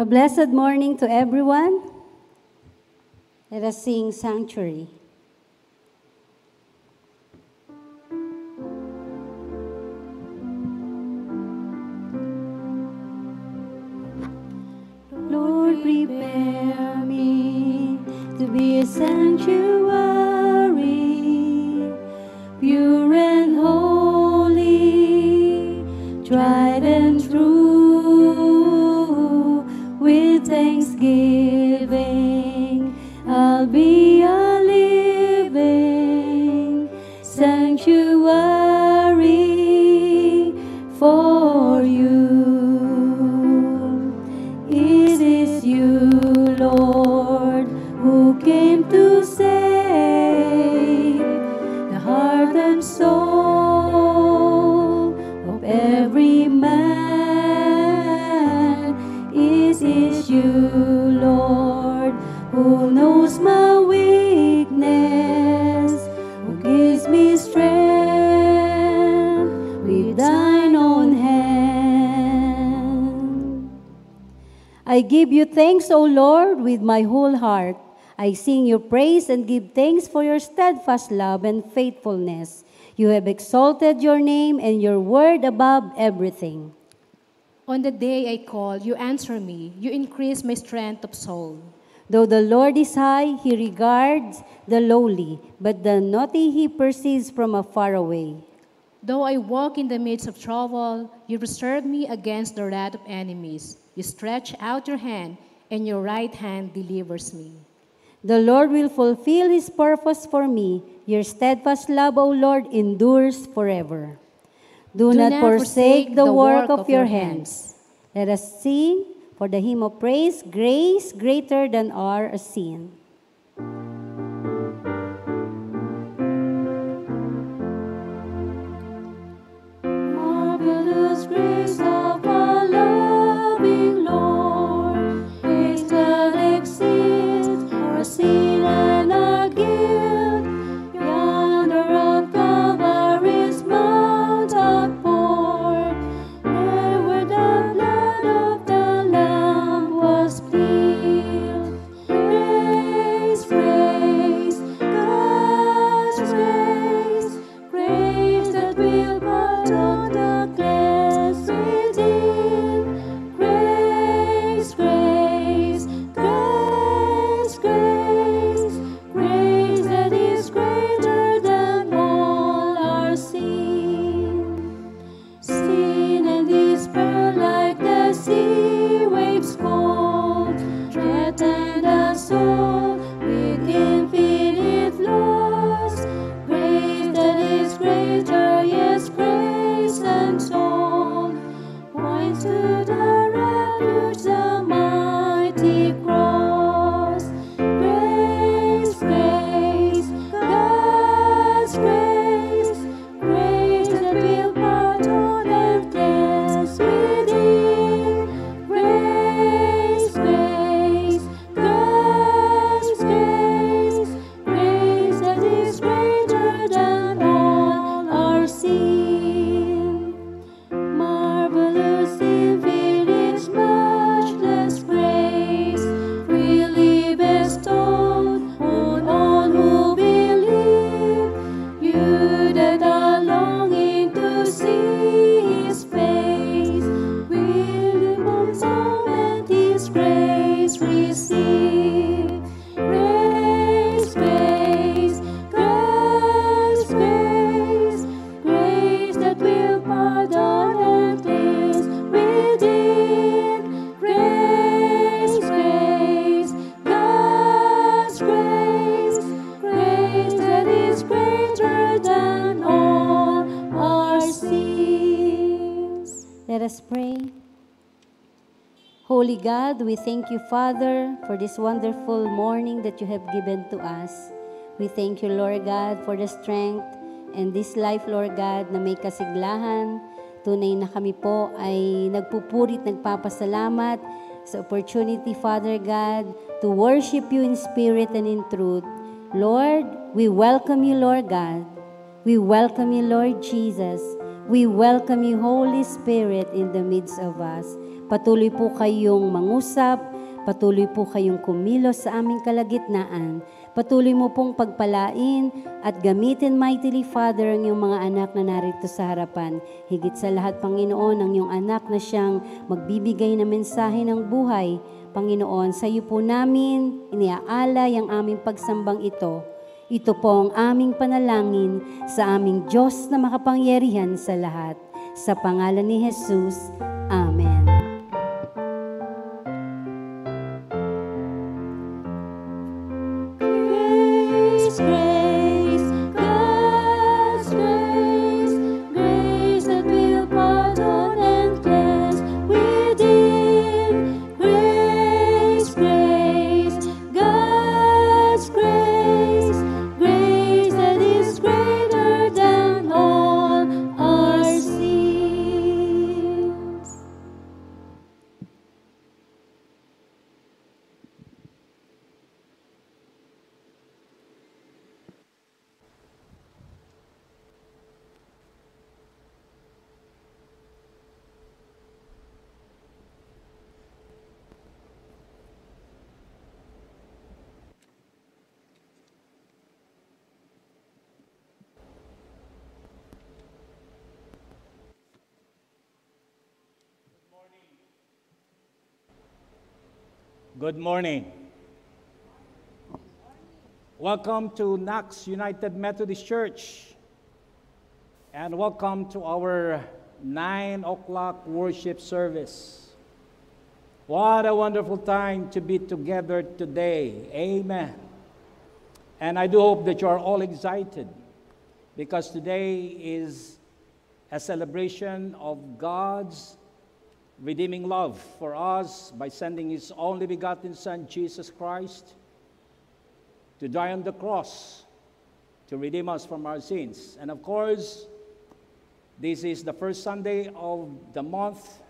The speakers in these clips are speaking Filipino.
A blessed morning to everyone. Let us sing Sanctuary. I sing your praise and give thanks for your steadfast love and faithfulness. You have exalted your name and your word above everything. On the day I call, you answer me. You increase my strength of soul. Though the Lord is high, he regards the lowly, but the naughty he perceives from afar away. Though I walk in the midst of trouble, you preserve me against the wrath of enemies. You stretch out your hand, and your right hand delivers me. The Lord will fulfill his purpose for me. Your steadfast love, O Lord, endures forever. Do, not, forsake the work of your hands. Let us sing for the hymn of praise, Grace Greater Than Our Sin. We thank you, Father, for this wonderful morning that you have given to us. We thank you, Lord God, for the strength and this life, Lord God, na may kasiglahan. Tunay na kami po ay nagpupurit, nagpapasalamat sa opportunity, Father God, to worship you in spirit and in truth. Lord, we welcome you, Lord God. We welcome you, Lord Jesus. We welcome you, Holy Spirit, in the midst of us. Patuloy po kayong mangusap, patuloy po kayong kumilos sa aming kalagitnaan. Patuloy mo pong pagpalain at gamitin mightily, Father, ang iyong mga anak na narito sa harapan. Higit sa lahat, Panginoon, ang iyong anak na siyang magbibigay na mensahe ng buhay. Panginoon, sa iyo po namin iniaalay ang aming pagsambang ito. Ito po ang aming panalangin sa aming Diyos na makapangyarihan sa lahat. Sa pangalan ni Jesus, Amen. Good morning. Welcome to Knox United Methodist Church. And welcome to our 9 o'clock worship service. What a wonderful time to be together today. Amen. And I do hope that you are all excited because today is a celebration of God's redeeming love for us by sending his only begotten Son, Jesus Christ, to die on the cross to redeem us from our sins. And of course, this is the first Sunday of the month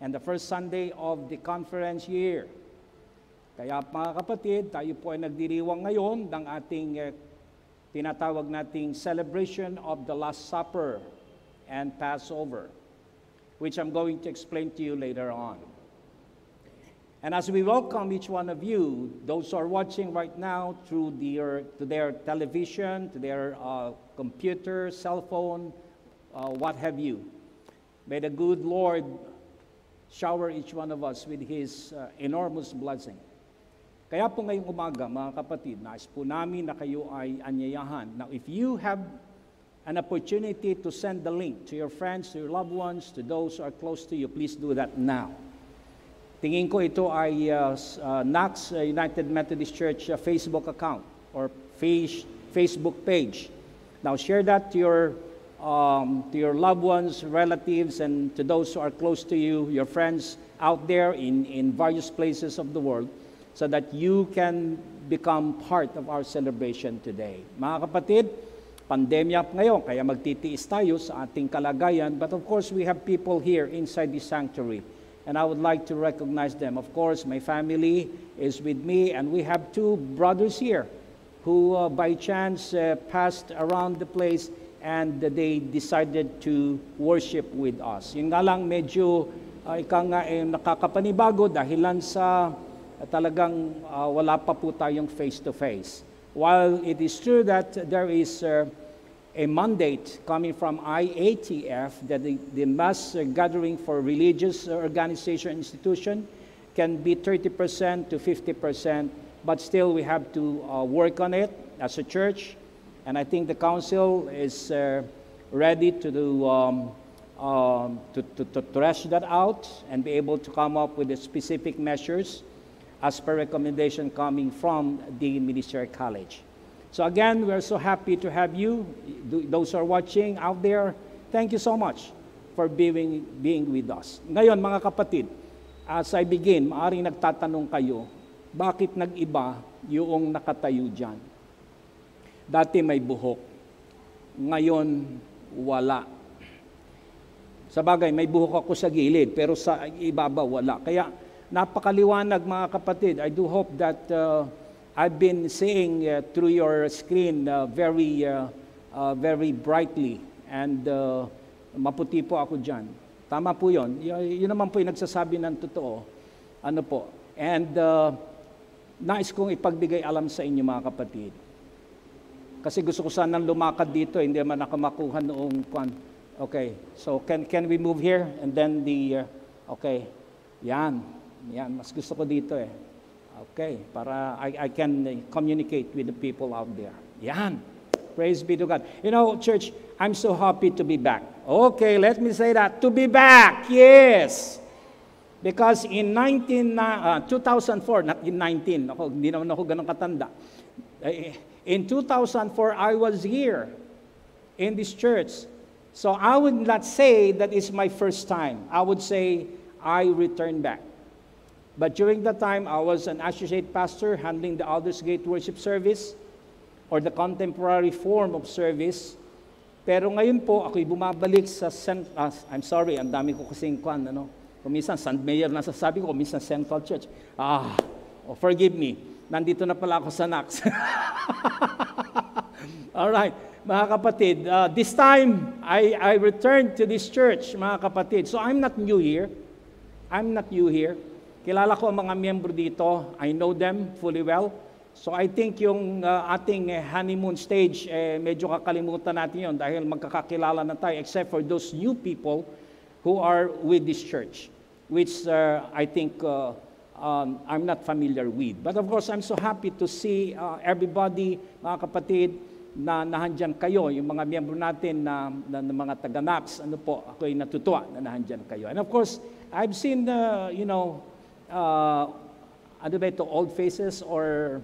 and the first Sunday of the conference year. Kaya mga kapatid, tayo po ay nagdiriwang ngayon ng ating eh, tinatawag nating celebration of the Last Supper and Passover which I'm going to explain to you later on. And as we welcome each one of you, those who are watching right now through their, to their television, to their uh, computer, cell phone, uh, what have you, may the good Lord shower each one of us with His uh, enormous blessing. Kaya po ngayong umaga, mga kapatid, nais po namin na kayo ay anyayahan. Now, if you have an opportunity to send the link to your friends, to your loved ones, to those who are close to you, please do that now. Tingin ko ito ay uh, uh, Knox uh, United Methodist Church uh, Facebook account or face, Facebook page. Now share that to your um, to your loved ones, relatives, and to those who are close to you, your friends out there in, in various places of the world, so that you can become part of our celebration today. Mga kapatid, pandemya ngayon, kaya magtitiis tayo sa ating kalagayan. But of course, we have people here inside the sanctuary. And I would like to recognize them. Of course, my family is with me, and we have two brothers here who, uh, by chance, uh, passed around the place and they decided to worship with us. Yung nga lang, medyo uh, ika nga eh, nakakapanibago dahilan sa uh, talagang uh, wala pa po tayong face-to-face. While it is true that there is uh, a mandate coming from IATF that the, the mass gathering for religious organization institution can be 30% to 50%, but still we have to uh, work on it as a church. And I think the council is uh, ready to do um, um, to, to, to thresh that out and be able to come up with the specific measures as per recommendation coming from the ministerial college. So again, we're so happy to have you. Th- Those who are watching out there, thank you so much for being, being with us. Ngayon, mga kapatid, as I begin, maaring nagtatanong kayo, bakit nag-iba yung nakatayo dyan? Dati may buhok, ngayon wala. Sa bagay, may buhok ako sa gilid, pero sa ibaba wala. Kaya napakaliwanag mga kapatid. I do hope that uh, I've been seeing uh, through your screen uh, very, uh, uh, very brightly. And uh, Maputi po ako dyan. Tama po yun. Y- yun naman po yung nagsasabi ng totoo. Ano po. And uh, nais kong ipagbigay alam sa inyo mga kapatid. Kasi gusto ko sanang lumakad dito, hindi man ako makuha noong kwan. Okay, so can, can we move here? And then the, uh, okay, yan, yan, mas gusto ko dito eh. Okay, para I, I can uh, communicate with the people out there. Yan, praise be to God. You know, church, I'm so happy to be back. Okay, let me say that, to be back, yes. Because in 19, uh, 2004, not in 19, ako, hindi naman ako ganun katanda. Eh, In 2004, I was here in this church. So I would not say that it's my first time. I would say I returned back. But during that time, I was an associate pastor handling the Alders Gate worship service or the contemporary form of service. Pero ngayon po, ako'y bumabalik sa, cent- ah, I'm sorry, ang dami ko kasing kwan, ano? Kuminsan, St. Mayor na sasabi ko, kuminsan Central Church. Ah, oh, forgive me. Nandito na pala ako sa NAX. All right, mga kapatid, uh, this time I, I returned to this church, mga kapatid. So I'm not new here. I'm not new here. Kilala ko ang mga miyembro dito. I know them fully well. So I think yung uh, ating eh, honeymoon stage, eh, medyo kakalimutan natin yon dahil magkakakilala na tayo except for those new people who are with this church, which uh, I think uh, um, I'm not familiar with. But of course, I'm so happy to see uh, everybody, mga kapatid, na nahandyan kayo, yung mga miyembro natin na, na, na mga taga-NAPS, ano po, ako'y natutuwa na nahandyan kayo. And of course, I've seen, the, you know, uh, ano ba ito, old faces or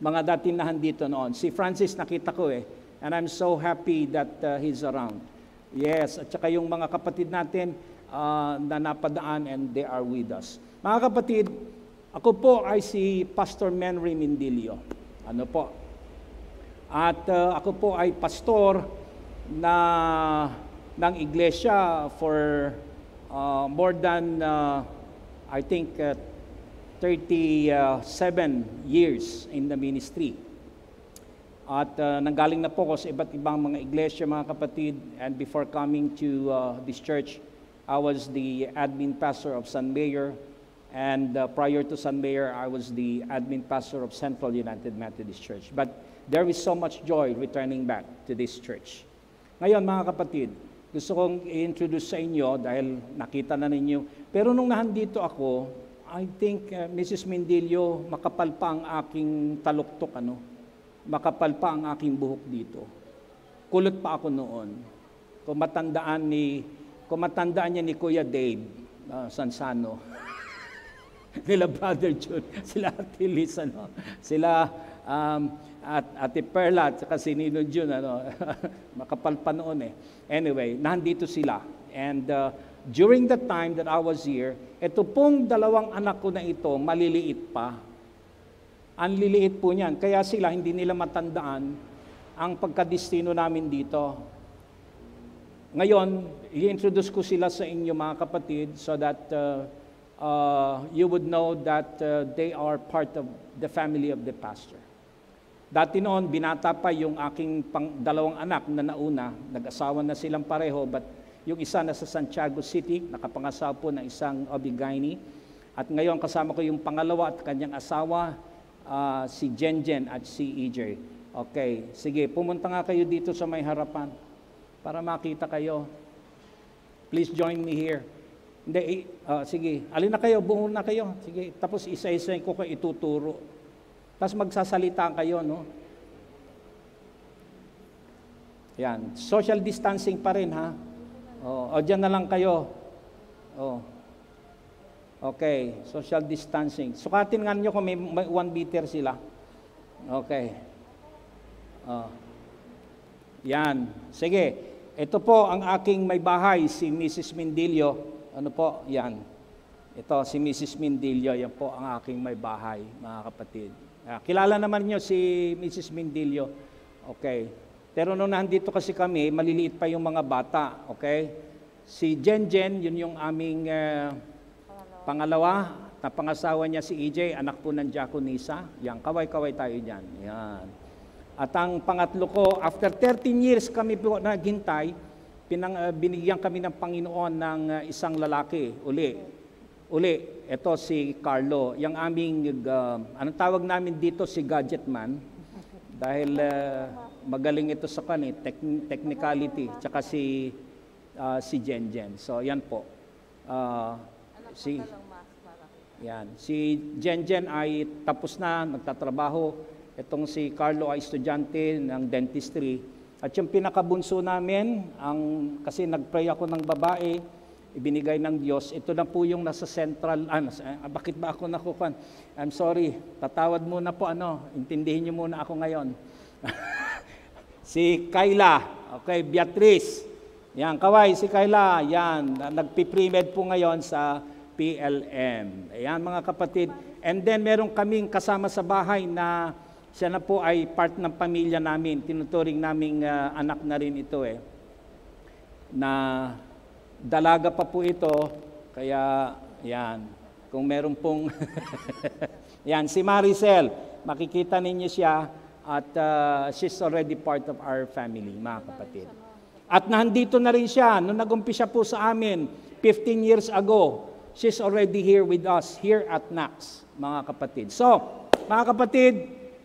mga dating nahandito noon. Si Francis nakita ko eh, and I'm so happy that uh, he's around. Yes, at saka yung mga kapatid natin uh, na napadaan and they are with us. Mga kapatid, ako po ay si Pastor Menry Mindilio. Ano po? At uh, ako po ay pastor na ng iglesia for uh, more than uh, I think uh, 37 years in the ministry. At uh, nanggaling na po ako sa iba't ibang mga iglesia, mga kapatid. And before coming to uh, this church, I was the admin pastor of San Mayor. And uh, prior to San Mayor, I was the admin pastor of Central United Methodist Church. But there is so much joy returning back to this church. Ngayon, mga kapatid, gusto kong i-introduce sa inyo dahil nakita na ninyo. Pero nung nahandito ako, I think uh, Mrs. Mendilio, makapal pa ang aking taluktok, ano? Makapal pa ang aking buhok dito. Kulot pa ako noon. Kung matandaan ni, kung matandaan niya ni Kuya Dave uh, Sansano, nila Brother June, sila Ate Liz, ano? sila um, at Ate Perla, at saka si Nino June, ano? makapal pa noon eh. Anyway, nandito sila. And uh, during the time that I was here, ito pong dalawang anak ko na ito, maliliit pa. Ang liliit po niyan. Kaya sila, hindi nila matandaan ang pagkadistino namin dito. Ngayon, i-introduce ko sila sa inyo mga kapatid so that uh, uh, you would know that uh, they are part of the family of the pastor. Dati noon, binata pa yung aking pang, dalawang anak na nauna, nag-asawa na silang pareho, but yung isa na sa Santiago City, nakapangasawa po ng isang Obigaini. At ngayon kasama ko yung pangalawa at kanyang asawa, uh, si Jenjen at si EJ. Okay, sige, pumunta nga kayo dito sa may harapan para makita kayo. Please join me here. Hindi, uh, sige, alin na kayo, buo na kayo. Sige, tapos isa-isa ko kayo ituturo. Tapos magsasalita kayo, no? Yan, social distancing pa rin, ha? O, o dyan na lang kayo. O. Okay, social distancing. Sukatin nga nyo kung may, may one meter sila. Okay. O. Yan. Sige. Ito po ang aking may bahay, si Mrs. Mindilio. Ano po? Yan. Ito, si Mrs. Mindilio. Yan po ang aking may bahay, mga kapatid. Ah, kilala naman nyo si Mrs. Mindilio. Okay. Pero nung nandito kasi kami, maliliit pa yung mga bata. Okay? Si Jen Jen, yun yung aming uh, pangalawa. Na pangasawa niya si EJ, anak po ng Jaconisa. Yan, kaway-kaway tayo dyan. Yan. At ang pangatlo ko, after 13 years kami po naghintay, pinang, uh, binigyan kami ng Panginoon ng uh, isang lalaki, uli. Uli, ito si Carlo. Yung aming, uh, anong tawag namin dito, si Gadget Man. Dahil uh, magaling ito sa kan, eh, tec- technicality. Tsaka si, uh, si Jen Jen. So, yan po. Uh, si, yan. Si Jen Jen ay tapos na, nagtatrabaho. Itong si Carlo ay estudyante ng dentistry. At yung pinakabunso namin, ang, kasi nagpray ako ng babae, ibinigay ng Diyos, ito na po yung nasa central, nasa, ah, bakit ba ako nakukuhan? I'm sorry, tatawad muna po ano, intindihin niyo muna ako ngayon. si Kayla, okay, Beatrice, yan, kaway, si Kayla, yan, nagpi-premed po ngayon sa PLM. Ayan mga kapatid. And then meron kaming kasama sa bahay na siya na po ay part ng pamilya namin. Tinuturing naming uh, anak na rin ito eh. Na dalaga pa po ito, kaya yan. Kung meron pong... yan, si Maricel, makikita ninyo siya at uh, she's already part of our family, mga kapatid. At nandito na rin siya, nung nag-umpisa po sa amin, 15 years ago, she's already here with us, here at NAX, mga kapatid. So, mga kapatid,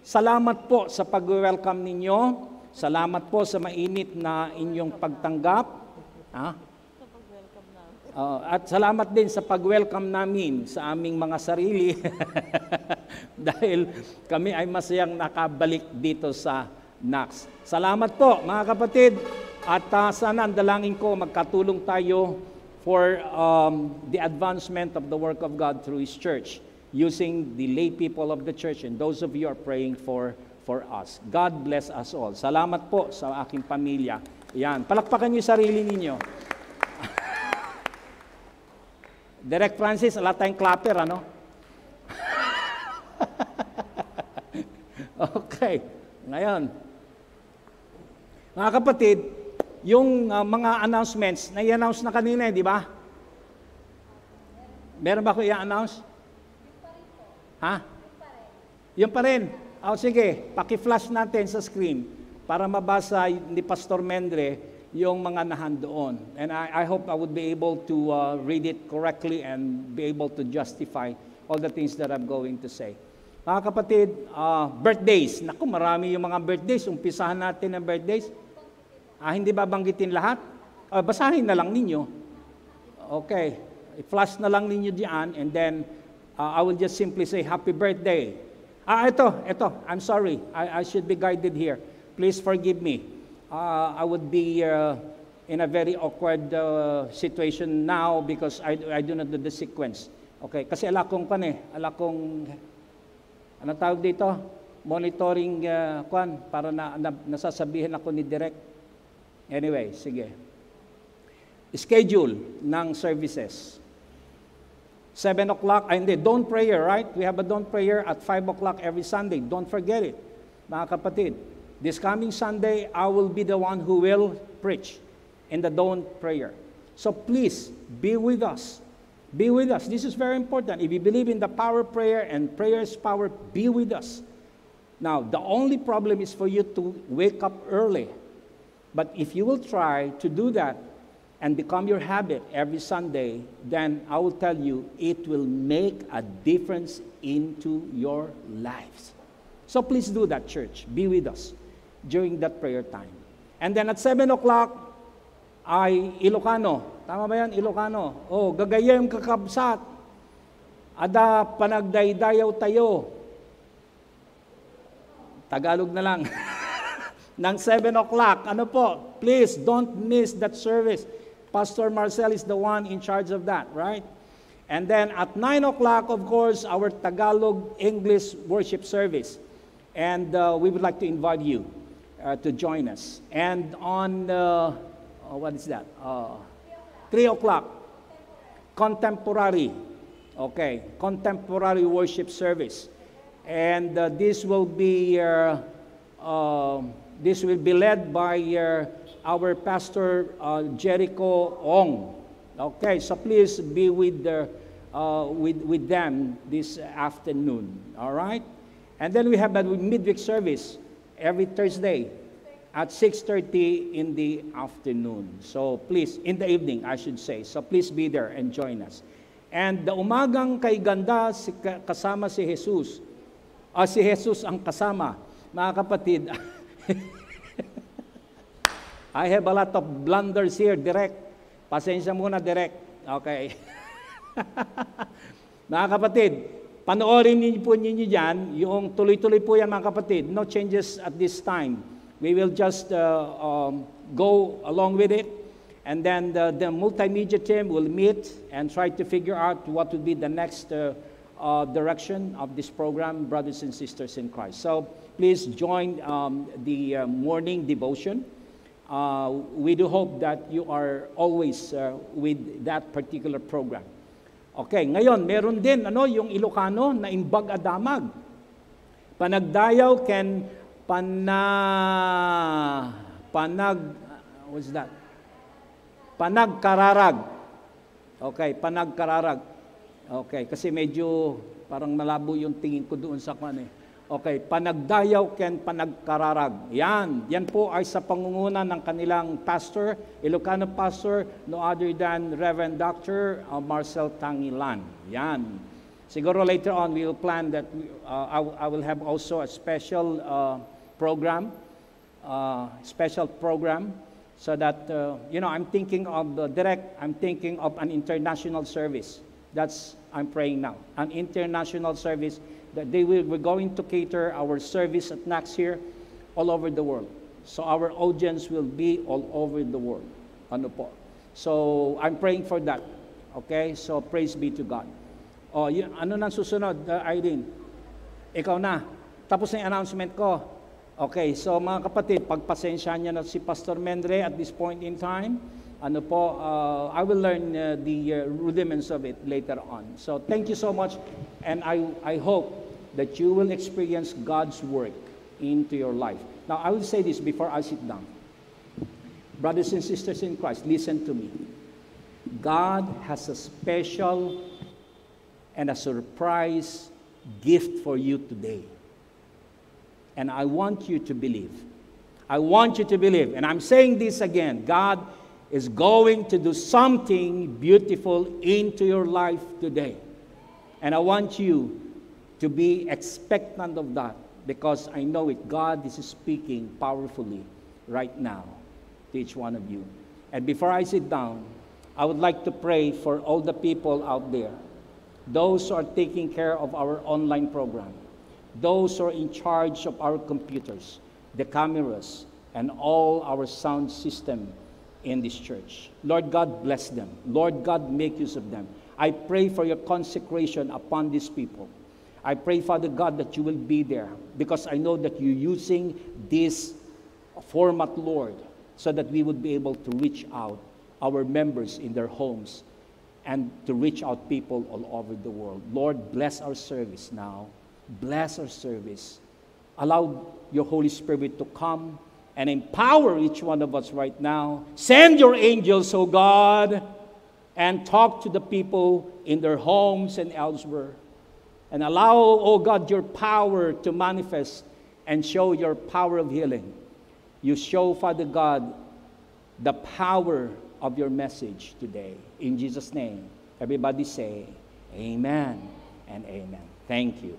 Salamat po sa pag-welcome ninyo. Salamat po sa mainit na inyong pagtanggap. Ha? Uh, at salamat din sa pag-welcome namin sa aming mga sarili dahil kami ay masayang nakabalik dito sa NAX. Salamat po mga kapatid at uh, sana ang dalangin ko magkatulong tayo for um, the advancement of the work of God through His church using the lay people of the church and those of you are praying for for us. God bless us all. Salamat po sa aking pamilya. Yan, palakpakan niyo sarili ninyo. Direct Francis, ala tayong clapper, ano? okay. Ngayon, mga kapatid, yung uh, mga announcements, na-announce na kanina, di ba? Meron ba ko i-announce? Ha? Yung pa rin. O oh, sige, paki-flash natin sa screen para mabasa ni Pastor Mendre yung mga nahandoon. And I, I hope I would be able to uh, read it correctly and be able to justify all the things that I'm going to say. Mga kapatid, uh, birthdays. Naku, marami yung mga birthdays. Umpisahan natin ang birthdays. Ah, hindi ba banggitin lahat? Uh, basahin na lang ninyo. Okay. I-flash na lang ninyo diyan and then uh, I will just simply say, happy birthday. Ah, ito, ito, I'm sorry. I, I should be guided here. Please forgive me. Uh, I would be uh, in a very awkward uh, situation now because I, I do not do the sequence. Okay, kasi ala kong pan eh, ala kong, ano tawag dito? Monitoring uh, kwan, para na, na, nasasabihin ako ni Direk. Anyway, sige. Schedule ng services. 7 o'clock, ay hindi, dawn prayer, right? We have a dawn prayer at 5 o'clock every Sunday. Don't forget it, mga kapatid. This coming Sunday, I will be the one who will preach in the dawn prayer. So please, be with us. Be with us. This is very important. If you believe in the power of prayer and prayer's power, be with us. Now, the only problem is for you to wake up early. But if you will try to do that, and become your habit every Sunday, then I will tell you it will make a difference into your lives. So please do that, church. Be with us during that prayer time. And then at 7 o'clock, ay Ilocano. Tama ba yan? Ilocano. Oh, gagayem kakabsat. Ada panagdaydayaw tayo. Tagalog na lang. Nang 7 o'clock. Ano po? Please don't miss that service. Pastor Marcel is the one in charge of that, right? And then at 9 o'clock, of course, our Tagalog English worship service. And uh, we would like to invite you to join us. And on, uh, oh, what is that? Uh, 3 o'clock, contemporary. Okay, contemporary worship service. And uh, this will be, uh, uh, this will be led by our pastor uh, Jericho Ong. Okay, so please be with, the, uh, with, with them this afternoon. All right? And then we have a midweek service every Thursday. at 6.30 in the afternoon. So please, in the evening, I should say. So please be there and join us. And the umagang kay ganda, si, kasama si Jesus. Ah, si Jesus ang kasama. Mga kapatid, I have a lot of blunders here, direct. Pasensya muna, direct. Okay. mga kapatid, panoorin niyo po dyan, yung tuloy-tuloy po yan mga kapatid. No changes at this time. We will just uh, um, go along with it. And then the, the multimedia team will meet and try to figure out what would be the next uh, uh, direction of this program, brothers and sisters in Christ. So please join um, the uh, morning devotion. Uh, we do hope that you are always uh, with that particular program. Okay, ngayon, meron din ano, yung Ilocano na imbag adamag. Panagdayaw ken pana panag what's that? Panagkararag. Okay, panagkararag. Okay, kasi medyo parang malabo yung tingin ko doon sa kwan eh. Okay, panagdayaw ken panagkararag. Yan, yan po ay sa pangunguna ng kanilang pastor, Ilocano pastor, no other than Reverend Dr. uh, Marcel Tangilan. Yan. Siguro later on we will plan that uh, I, I will have also a special uh, program, uh, special program, so that uh, you know I'm thinking of the direct. I'm thinking of an international service. That's I'm praying now. An international service that they will, we're going to cater our service at NAX here all over the world. So our audience will be all over the world. Ano po? So I'm praying for that. Okay? So praise be to God. Oh, yun, ano nang susunod, uh, Irene? Ikaw na. Tapos na yung announcement ko. Okay, so mga kapatid, pagpasensya niya na si Pastor Mendre at this point in time. Ano po, uh, I will learn uh, the uh, rudiments of it later on. So thank you so much and I, I hope that you will experience God's work into your life. Now, I will say this before I sit down. Brothers and sisters in Christ, listen to me. God has a special and a surprise gift for you today. And I want you to believe. I want you to believe. And I'm saying this again God is going to do something beautiful into your life today. And I want you to be expectant of that because I know it. God is speaking powerfully right now to each one of you. And before I sit down, I would like to pray for all the people out there, those who are taking care of our online program, those who are in charge of our computers, the cameras, and all our sound system in this church. Lord God, bless them. Lord God, make use of them. I pray for your consecration upon these people. I pray, Father God, that you will be there because I know that you're using this format, Lord, so that we would be able to reach out our members in their homes and to reach out people all over the world. Lord, bless our service now. Bless our service. Allow your Holy Spirit to come and empower each one of us right now. Send your angels, oh God, and talk to the people in their homes and elsewhere. And allow, oh God, your power to manifest and show your power of healing. You show, Father God, the power of your message today. In Jesus' name, everybody say, Amen and Amen. Thank you.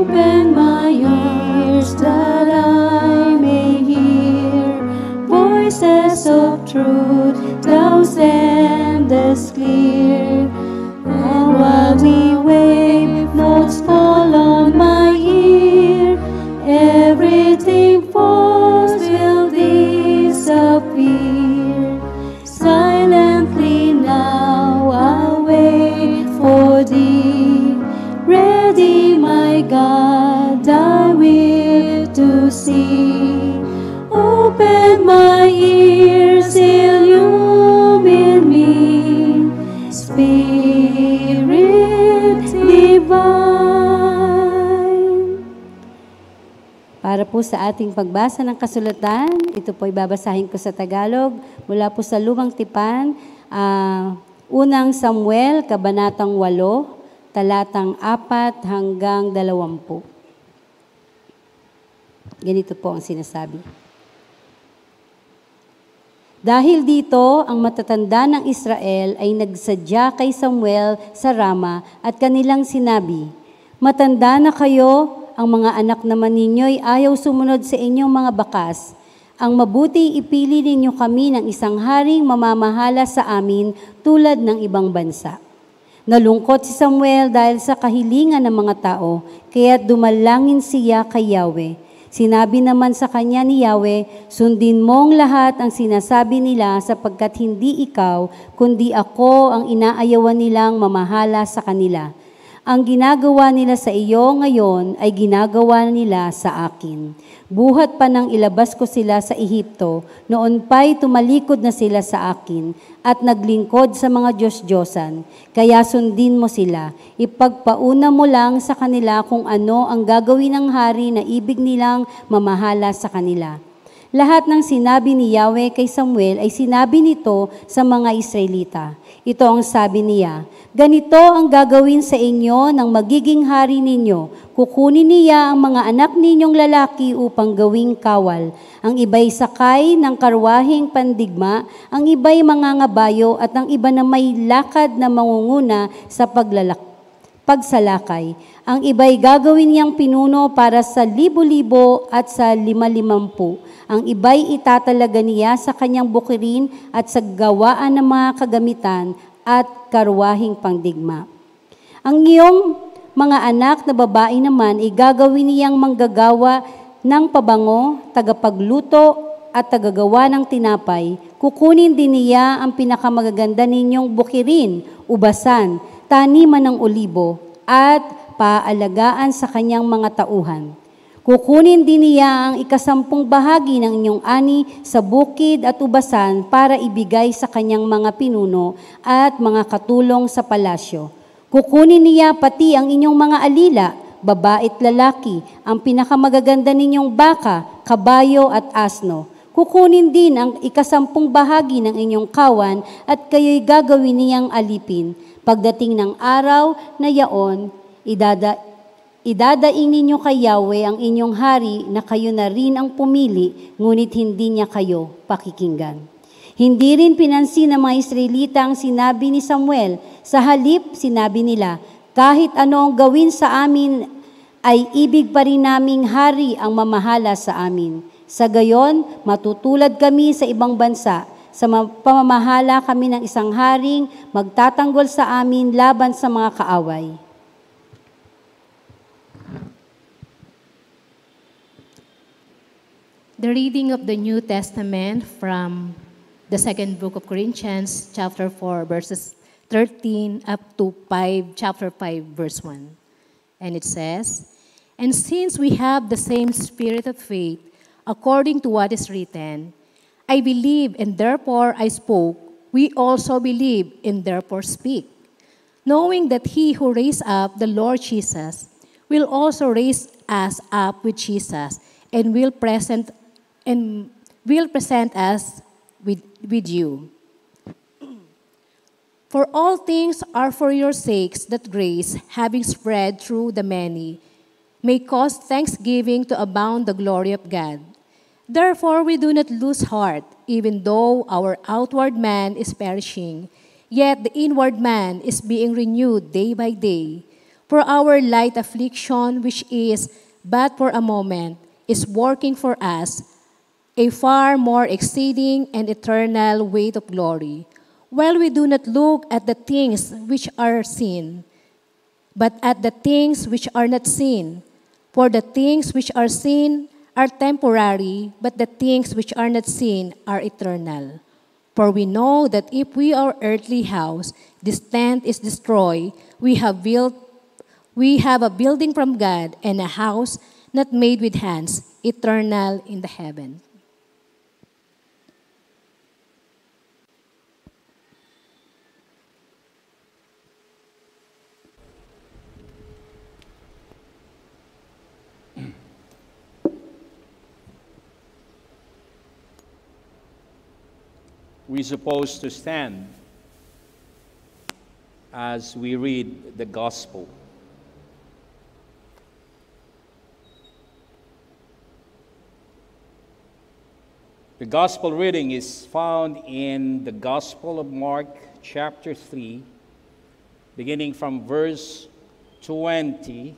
Open my ears that I may hear voices of truth, thou sendest clear. And while we po sa ating pagbasa ng kasulatan. Ito po ay babasahin ko sa Tagalog mula po sa Lumang Tipan, ah, Unang Samuel, Kabanatang 8, talatang 4 hanggang 20. Ganito po ang sinasabi. Dahil dito, ang matatanda ng Israel ay nagsadya kay Samuel sa Rama at kanilang sinabi, Matanda na kayo, ang mga anak naman ninyo'y ayaw sumunod sa inyong mga bakas. Ang mabuti ipili ninyo kami ng isang haring mamamahala sa amin tulad ng ibang bansa. Nalungkot si Samuel dahil sa kahilingan ng mga tao, kaya dumalangin siya kay Yahweh. Sinabi naman sa kanya ni Yahweh, sundin mong lahat ang sinasabi nila sapagkat hindi ikaw, kundi ako ang inaayawan nilang mamahala sa kanila. Ang ginagawa nila sa iyo ngayon ay ginagawa nila sa akin. Buhat pa nang ilabas ko sila sa Ehipto, noon pa'y tumalikod na sila sa akin at naglingkod sa mga Diyos-Diyosan. Kaya sundin mo sila. Ipagpauna mo lang sa kanila kung ano ang gagawin ng hari na ibig nilang mamahala sa kanila. Lahat ng sinabi ni Yahweh kay Samuel ay sinabi nito sa mga Israelita. Ito ang sabi niya, Ganito ang gagawin sa inyo ng magiging hari ninyo. Kukunin niya ang mga anak ninyong lalaki upang gawing kawal. Ang iba'y sakay ng karwahing pandigma, ang iba'y mangangabayo at ang iba na may lakad na mangunguna sa paglalak pagsalakay. Ang iba'y gagawin niyang pinuno para sa libo-libo at sa lima-limampu. Ang iba'y itatalaga niya sa kanyang bukirin at sa gawaan ng mga kagamitan at karwahing pangdigma. Ang iyong mga anak na babae naman ay gagawin niyang manggagawa ng pabango, tagapagluto at tagagawa ng tinapay. Kukunin din niya ang pinakamagaganda ninyong bukirin, ubasan, taniman ng olibo, at paalagaan sa kanyang mga tauhan. Kukunin din niya ang ikasampung bahagi ng inyong ani sa bukid at ubasan para ibigay sa kanyang mga pinuno at mga katulong sa palasyo. Kukunin niya pati ang inyong mga alila, babae at lalaki, ang pinakamagaganda ninyong baka, kabayo at asno. Kukunin din ang ikasampung bahagi ng inyong kawan at kayo'y gagawin niyang alipin. Pagdating ng araw na yaon, idada, idadaing ninyo kay Yahweh ang inyong hari na kayo na rin ang pumili, ngunit hindi niya kayo pakikinggan. Hindi rin pinansin ng mga Israelita ang sinabi ni Samuel. Sa halip, sinabi nila, kahit ano ang gawin sa amin, ay ibig pa rin naming hari ang mamahala sa amin. Sa gayon, matutulad kami sa ibang bansa. Sa pamamahala kami ng isang haring magtatanggol sa amin laban sa mga kaaway. The reading of the New Testament from the second book of Corinthians, chapter 4, verses 13 up to 5, chapter 5, verse 1. And it says, And since we have the same spirit of faith, according to what is written, I believe and therefore I spoke, we also believe and therefore speak, knowing that he who raised up the Lord Jesus will also raise us up with Jesus and will present and will present us with, with you. For all things are for your sakes, that grace, having spread through the many, may cause thanksgiving to abound the glory of God. Therefore, we do not lose heart, even though our outward man is perishing, yet the inward man is being renewed day by day. For our light affliction, which is but for a moment, is working for us a far more exceeding and eternal weight of glory. While we do not look at the things which are seen, but at the things which are not seen. For the things which are seen are temporary, but the things which are not seen are eternal. For we know that if we our earthly house, this tent is destroyed, we have built we have a building from God and a house not made with hands, eternal in the heaven. We're supposed to stand as we read the gospel. The gospel reading is found in the Gospel of Mark, chapter 3, beginning from verse 20,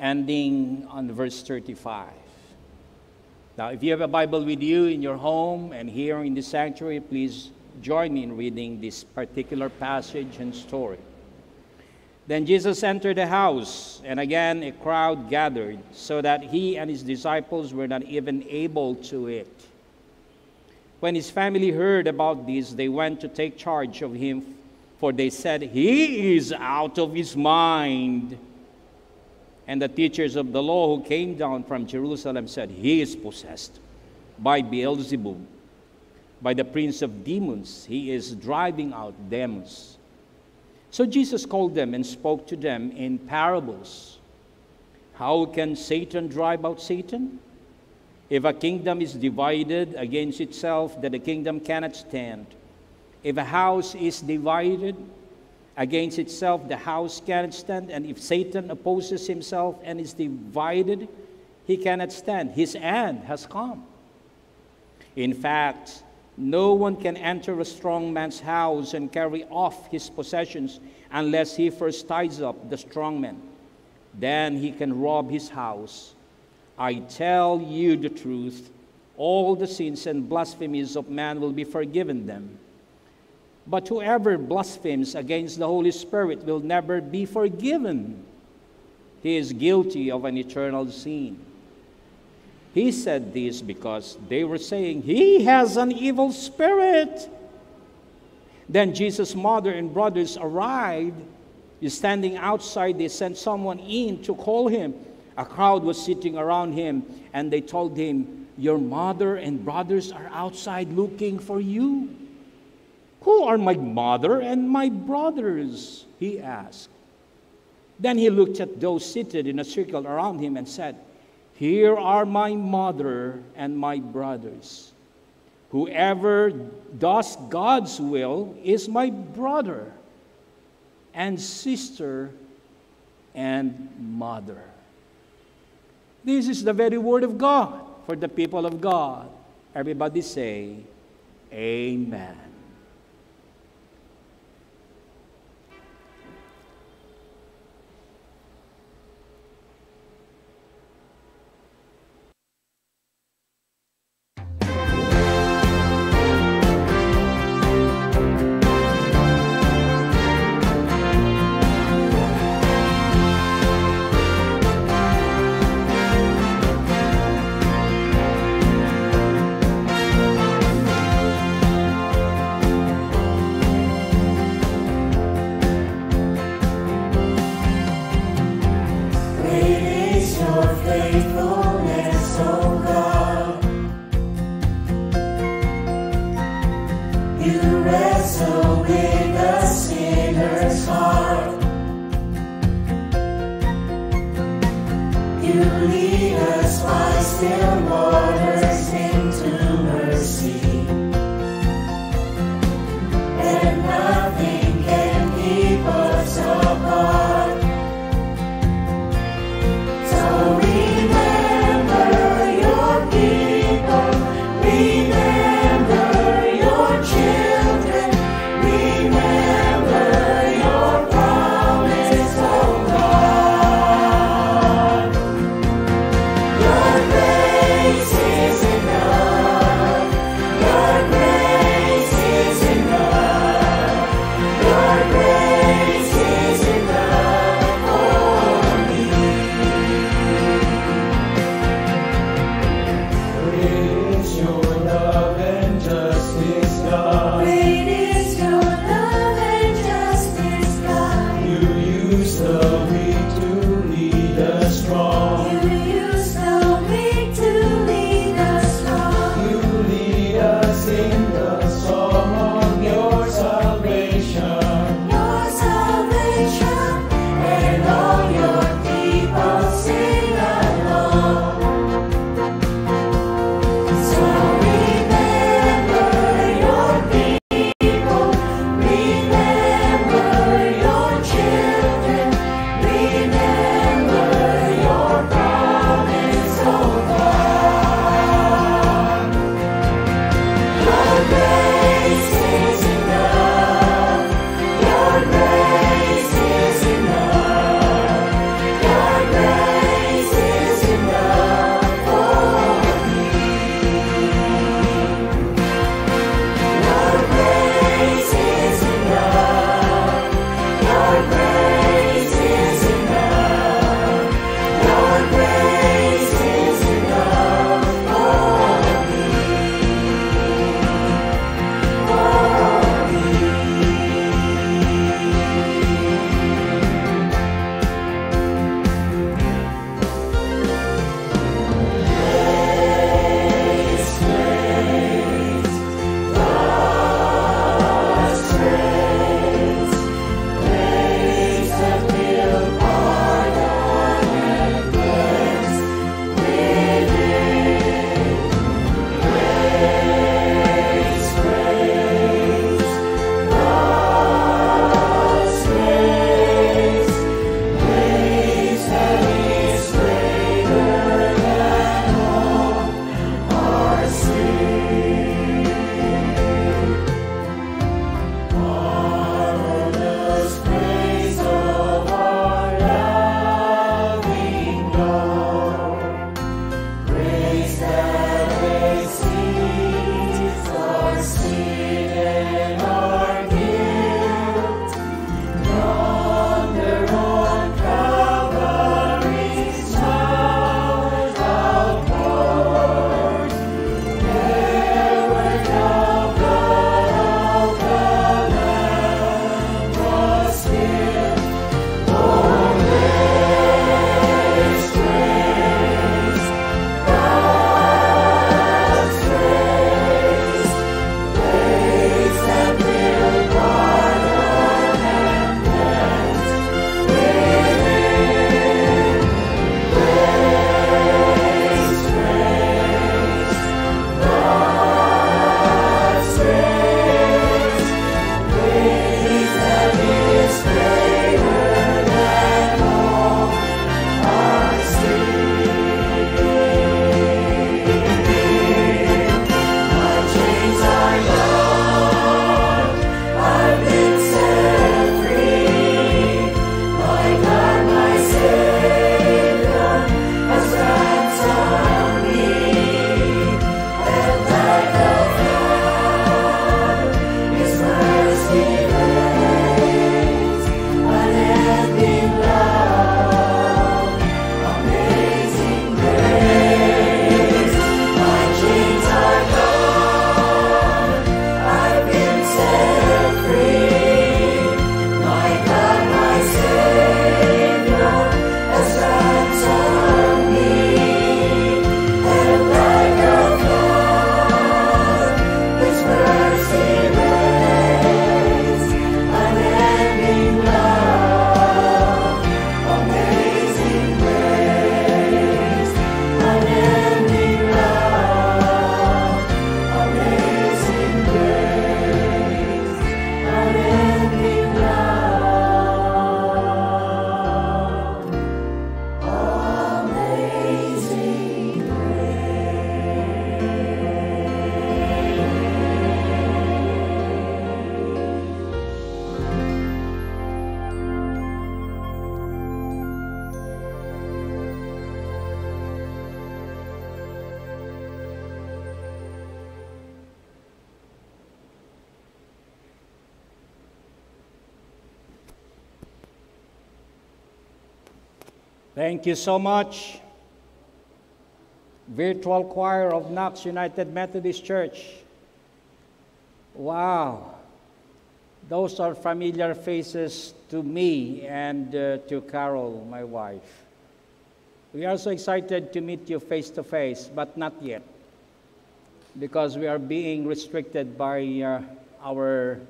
ending on verse 35. Now, if you have a Bible with you in your home and here in the sanctuary, please join me in reading this particular passage and story. Then Jesus entered the house, and again a crowd gathered, so that he and his disciples were not even able to eat. When his family heard about this, they went to take charge of him, for they said, He is out of his mind. And the teachers of the law who came down from Jerusalem said, He is possessed by Beelzebub, by the prince of demons. He is driving out demons. So Jesus called them and spoke to them in parables. How can Satan drive out Satan? If a kingdom is divided against itself, then the kingdom cannot stand. If a house is divided against itself, the house cannot stand. And if Satan opposes himself and is divided, he cannot stand. His end has come. In fact, no one can enter a strong man's house and carry off his possessions unless he first ties up the strong man. Then he can rob his house. I tell you the truth, all the sins and blasphemies of man will be forgiven them. But whoever blasphemes against the Holy Spirit will never be forgiven. He is guilty of an eternal sin. He said this because they were saying, He has an evil spirit. Then Jesus' mother and brothers arrived. Standing outside. They sent someone in to call him. A crowd was sitting around him, and they told him, Your mother and brothers are outside looking for you. Who are my mother and my brothers? He asked. Then he looked at those seated in a circle around him and said, here are my mother and my brothers. Whoever does God's will is my brother and sister and mother. This is the very word of God for the people of God. Everybody say, Amen. You so much. Virtual choir of Knox United Methodist Church. Wow. Those are familiar faces to me and uh, to Carol, my wife. We are so excited to meet you face to face, but not yet, because we are being restricted by uh, our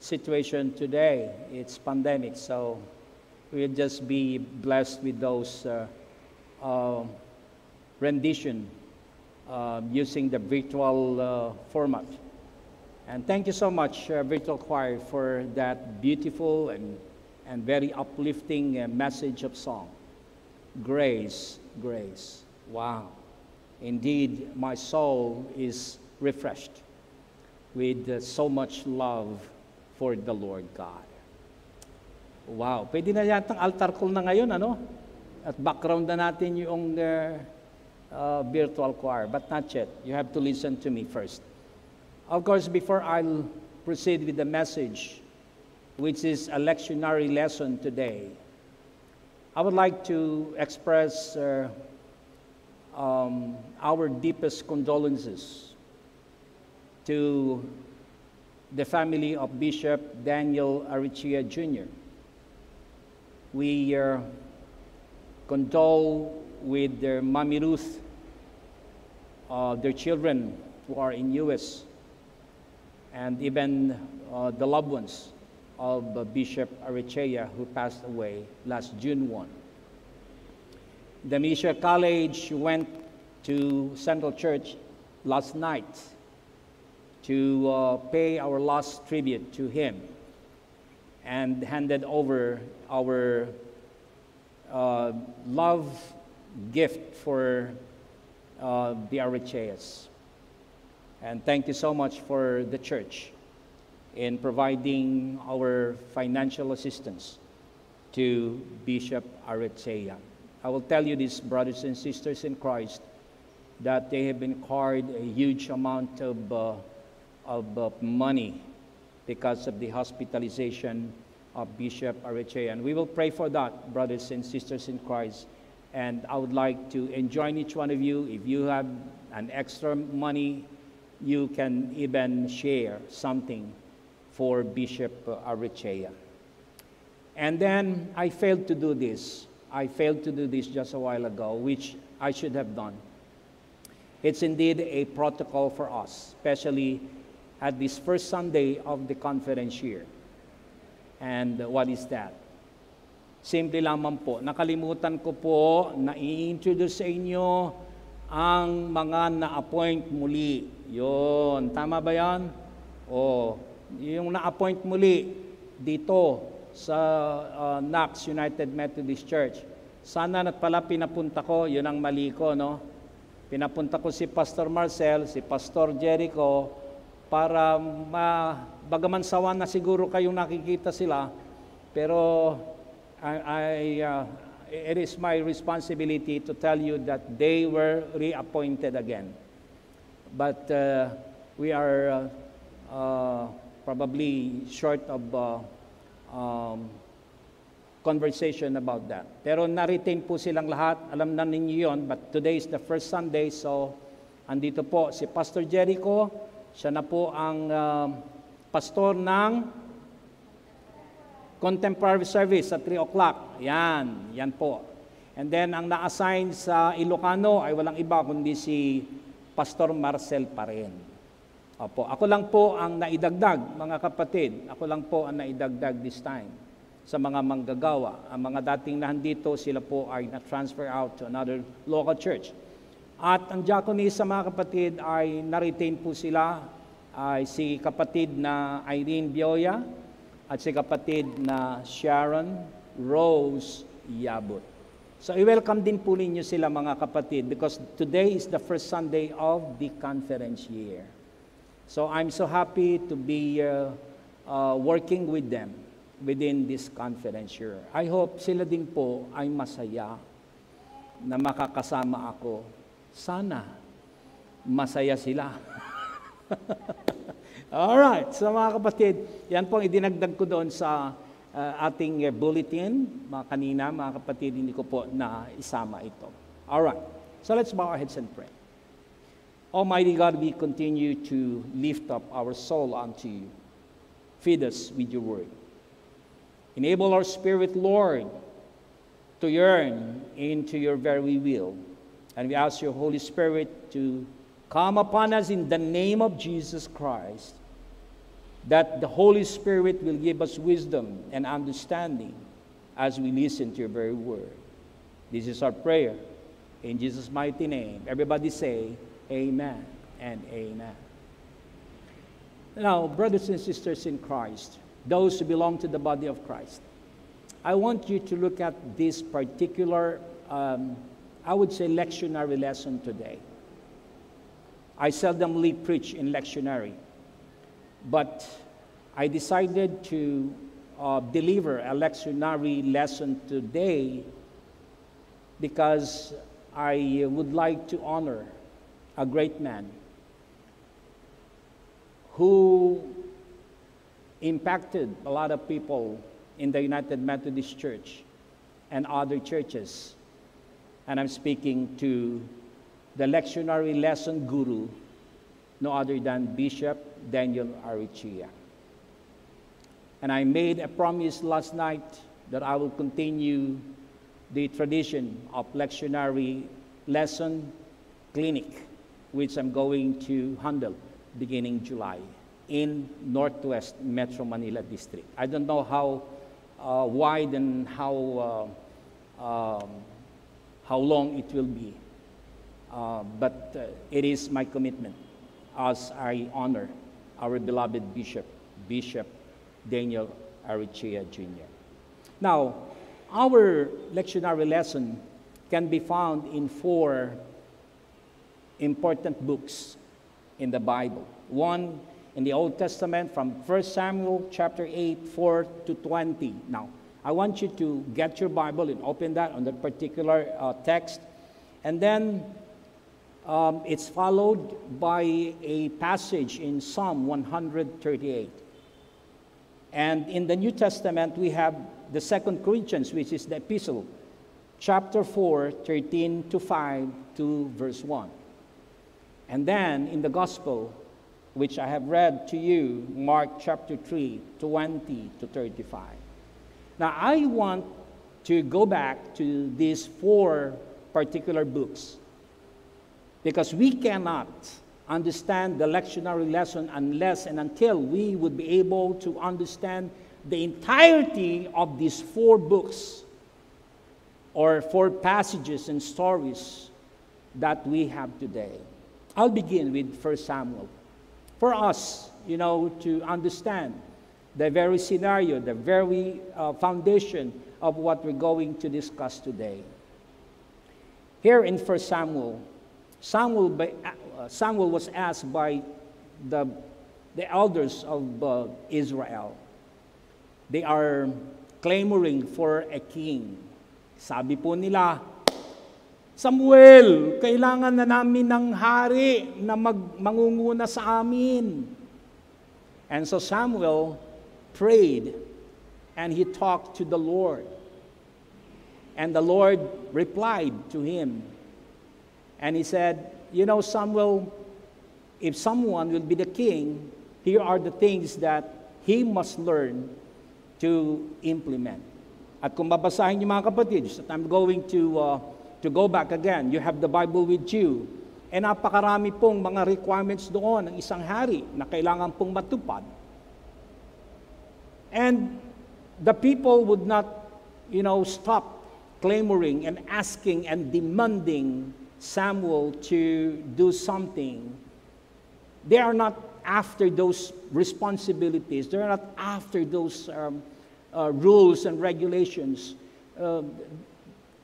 situation today. It's pandemic, so we'll just be blessed with those uh, uh, rendition uh, using the virtual uh, format. And thank you so much, uh, Virtual Choir, for that beautiful and, and very uplifting uh, message of song. Grace, grace. Wow. Indeed, my soul is refreshed with so much love for the Lord God. Wow. Pwede na yatang altar call na ngayon, ano? At background na natin yung uh, uh, virtual choir, but not yet. You have to listen to me first. Of course, before I'll proceed with the message, which is a lectionary lesson today, I would like to express uh, um, our deepest condolences to the family of Bishop Daniel Arichia Jr. We uh, condole with their mommy Ruth, uh, their children who are in U.S., and even uh, the loved ones of Bishop Arichea who passed away last June 1. The Misha College went to Central Church last night to uh, pay our last tribute to him and handed over our uh, love gift for uh, the Aricheas. And thank you so much for the church in providing our financial assistance to Bishop Arichea. I will tell you this, brothers and sisters in Christ, that they have been incurred a huge amount of, uh, of uh, money because of the hospitalization of Bishop Arichea. And we will pray for that, brothers and sisters in Christ. And I would like to enjoin each one of you, if you have an extra money, you can even share something for Bishop Arichea. And then I failed to do this. I failed to do this just a while ago, which I should have done. It's indeed a protocol for us, especially at this first Sunday of the conference year. And what is that? Simple lamang po. Nakalimutan ko po na i-introduce sa inyo ang mga na-appoint muli. Yon, tama ba yan? O, yung na-appoint muli dito sa uh, Knox United Methodist Church. Sana na't pala pinapunta ko, yun ang mali ko, no? Pinapunta ko si Pastor Marcel, si Pastor Jericho, para ma, bagaman sawan na siguro kayong nakikita sila, pero I, I uh, it is my responsibility to tell you that they were reappointed again. But uh, we are uh, uh, probably short of uh, um, conversation about that. Pero na-retain po silang lahat. Alam na ninyo yon, but today is the first Sunday, so andito po si Pastor Jericho. Siya na po ang uh, pastor ng contemporary service sa 3 o'clock. Yan, yan po. And then ang na-assign sa Ilocano ay walang iba kundi si Pastor Marcel pa rin. Opo, ako lang po ang naidagdag, mga kapatid. Ako lang po ang naidagdag this time sa mga manggagawa. Ang mga dating nahandito, sila po ay na-transfer out to another local church. At ang diaconate sa mga kapatid ay na-retain po sila ay si kapatid na Irene Bioya, at si kapatid na Sharon Rose Yabut. So i-welcome din po ninyo sila mga kapatid because today is the first Sunday of the conference year. So I'm so happy to be uh, uh, working with them within this conference year. I hope sila din po ay masaya na makakasama ako. Sana masaya sila. All right, so mga kapatid, yan pong idinagdag ko doon sa uh, ating uh, bulletin, mga kanina, mga kapatid, hindi ko po na isama ito. All right. So let's bow our heads and pray. Almighty God, we continue to lift up our soul unto you. Feed us with your word. Enable our spirit, Lord, to yearn into your very will. And we ask your Holy Spirit to come upon us in the name of Jesus Christ, that the Holy Spirit will give us wisdom and understanding as we listen to your very word. This is our prayer. In Jesus' mighty name. Everybody say, Amen and Amen. Now, brothers and sisters in Christ, those who belong to the body of Christ, I want you to look at this particular, um, I would say, lectionary lesson today. I seldomly preach in lectionary, but I decided to uh, deliver a lectionary lesson today because I would like to honor a great man who impacted a lot of people in the United Methodist Church and other churches. And I'm speaking to the lectionary lesson guru, no other than Bishop Daniel Arichia. And I made a promise last night that I will continue the tradition of lectionary lesson clinic, which I'm going to handle beginning July in Northwest Metro Manila District. I don't know how uh, wide and how, uh, um, how long it will be, uh, but uh, it is my commitment as I honor our beloved Bishop, Bishop Daniel Arichia Jr. Now, our lectionary lesson can be found in four important books in the Bible. One in the Old Testament from 1 Samuel chapter 8, 4 to 20. Now, I want you to get your Bible and open that on that particular uh, text. And then um, it's followed by a passage in Psalm 138. And in the New Testament, we have the Second Corinthians, which is the epistle, chapter 4, 13 to 5 to verse 1. And then in the Gospel, which I have read to you, Mark chapter 3, 20 to 35. Now, I want to go back to these four particular books because we cannot understand the lectionary lesson unless and until we would be able to understand the entirety of these four books or four passages and stories that we have today. I'll begin with 1 Samuel. For us, you know, to understand the very scenario, the very uh, foundation of what we're going to discuss today. Here in 1 Samuel, Samuel, uh, Samuel was asked by the, the elders of uh, Israel. They are clamoring for a king. Sabi po nila, Samuel, kailangan na namin ng hari na mag, mangunguna sa amin. And so Samuel prayed and he talked to the Lord. And the Lord replied to him. And he said, You know, Samuel, if someone will be the king, here are the things that he must learn to implement. At kung babasahin niyo mga kapatid, I'm going to uh, to go back again. You have the Bible with you. E napakarami pong mga requirements doon ng isang hari na kailangan pong matupad. And the people would not, you know, stop clamoring and asking and demanding Samuel to do something. They are not after those responsibilities. They're not after those um, uh, rules and regulations. Uh,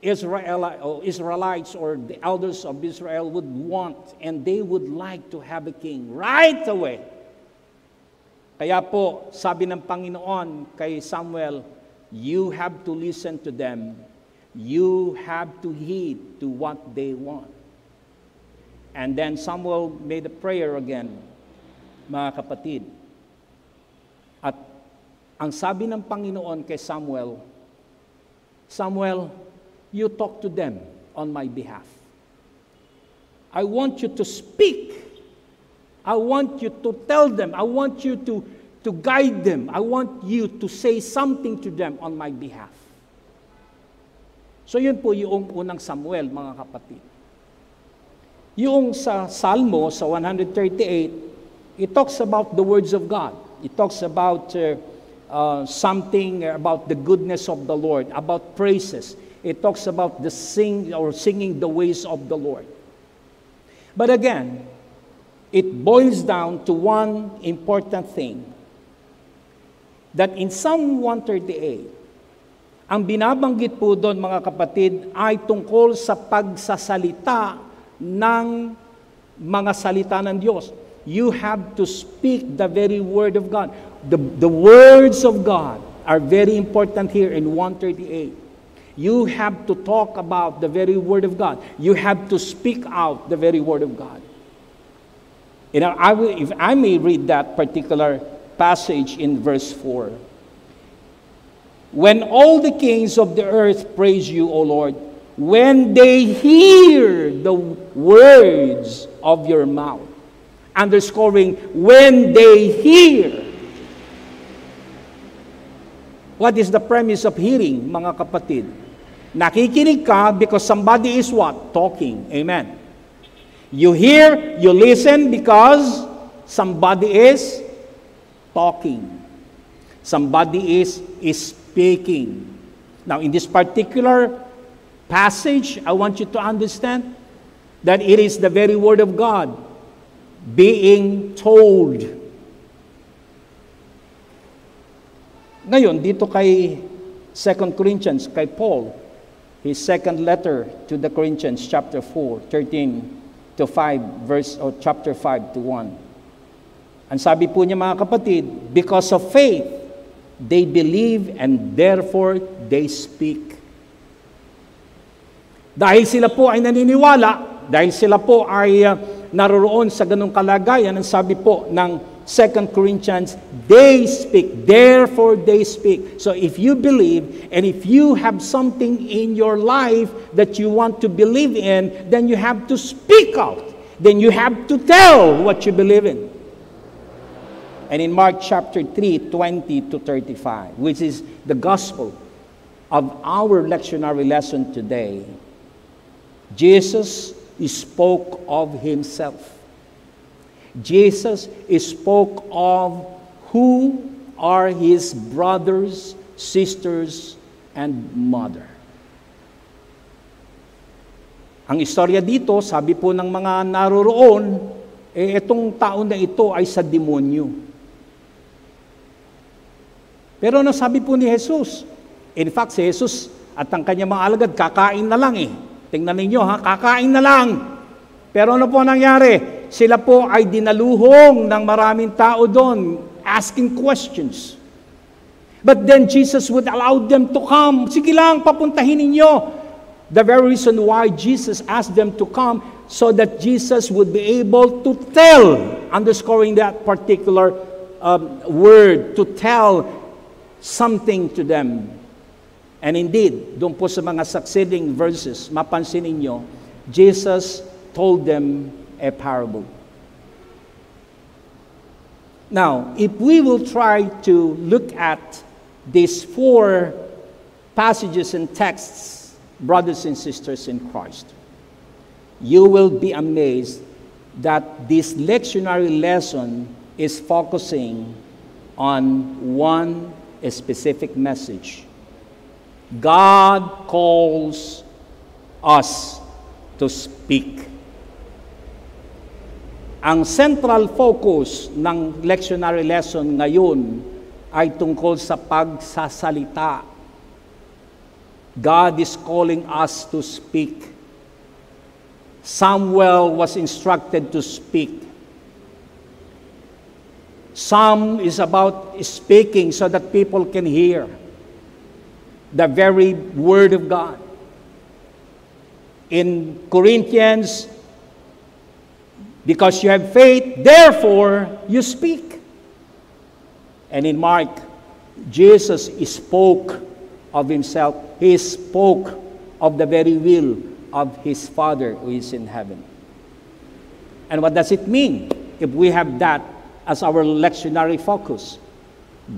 Israel, or Israelites or the elders of Israel would want and they would like to have a king right away. Kaya po, sabi ng Panginoon kay Samuel, you have to listen to them. You have to heed to what they want. And then Samuel made a prayer again, mga kapatid. At ang sabi ng Panginoon kay Samuel, Samuel, you talk to them on my behalf. I want you to speak. I want you to tell them. I want you to, to guide them. I want you to say something to them on my behalf. So yun po yung unang Samuel, mga kapatid. Yung sa Salmo, sa 138, it talks about the words of God. It talks about uh, uh, something about the goodness of the Lord, about praises. It talks about the sing or singing the ways of the Lord. But again, it boils down to one important thing that in Psalm 138, ang binabanggit po doon mga kapatid ay tungkol sa pagsasalita ng mga salita ng Diyos. You have to speak the very word of God. The, the words of God are very important here in 138. You have to talk about the very word of God. You have to speak out the very word of God. You know, I will, if I may read that particular passage in verse 4. When all the kings of the earth praise you, O Lord, when they hear the words of your mouth, underscoring when they hear. What is the premise of hearing, mga kapatid? Nakikinig ka because somebody is what? Talking. Amen. You hear, you listen because somebody is talking. Somebody is, is speaking. Now, in this particular passage, I want you to understand that it is the very Word of God being told. Ngayon, dito kay 2 Corinthians, kay Paul, his second letter to the Corinthians, chapter 4, 13 to 5, verse, or chapter 5 to 1. Ang sabi po niya mga kapatid, because of faith, they believe and therefore they speak. Dahil sila po ay naniniwala, dahil sila po ay uh, naroroon sa ganong kalagayan, ang sabi po ng 2 Corinthians, they speak, therefore they speak. So if you believe and if you have something in your life that you want to believe in, then you have to speak out. Then you have to tell what you believe in. And in Mark chapter 3, 20 to 35, which is the gospel of our lectionary lesson today, Jesus spoke of himself. Jesus spoke of who are his brothers, sisters, and mother. Ang istorya dito, sabi po ng mga naroroon, eh itong tao na ito ay sa demonyo. Pero ano sabi po ni Jesus? In fact, si Jesus at ang kanyang mga alagad, kakain na lang eh. Tingnan ninyo ha, kakain na lang. Pero ano po nangyari? Sila po ay dinaluhong ng maraming tao doon, asking questions. But then Jesus would allow them to come. Sige lang, papuntahin ninyo. The very reason why Jesus asked them to come, so that Jesus would be able to tell, underscoring that particular um, word, to tell something to them. And indeed, doon po sa mga succeeding verses, mapansin ninyo, Jesus told them a parable. Now, if we will try to look at these four passages and texts, brothers and sisters in Christ, you will be amazed that this lectionary lesson is focusing on one specific message. God calls us to speak. Ang central focus ng lectionary lesson ngayon ay tungkol sa pagsasalita. God is calling us to speak. Samuel was instructed to speak. Some is about speaking so that people can hear the very Word of God. In Corinthians, because you have faith, therefore you speak. And in Mark, Jesus spoke of himself. He spoke of the very will of his Father who is in heaven. And what does it mean if we have that as our lectionary focus?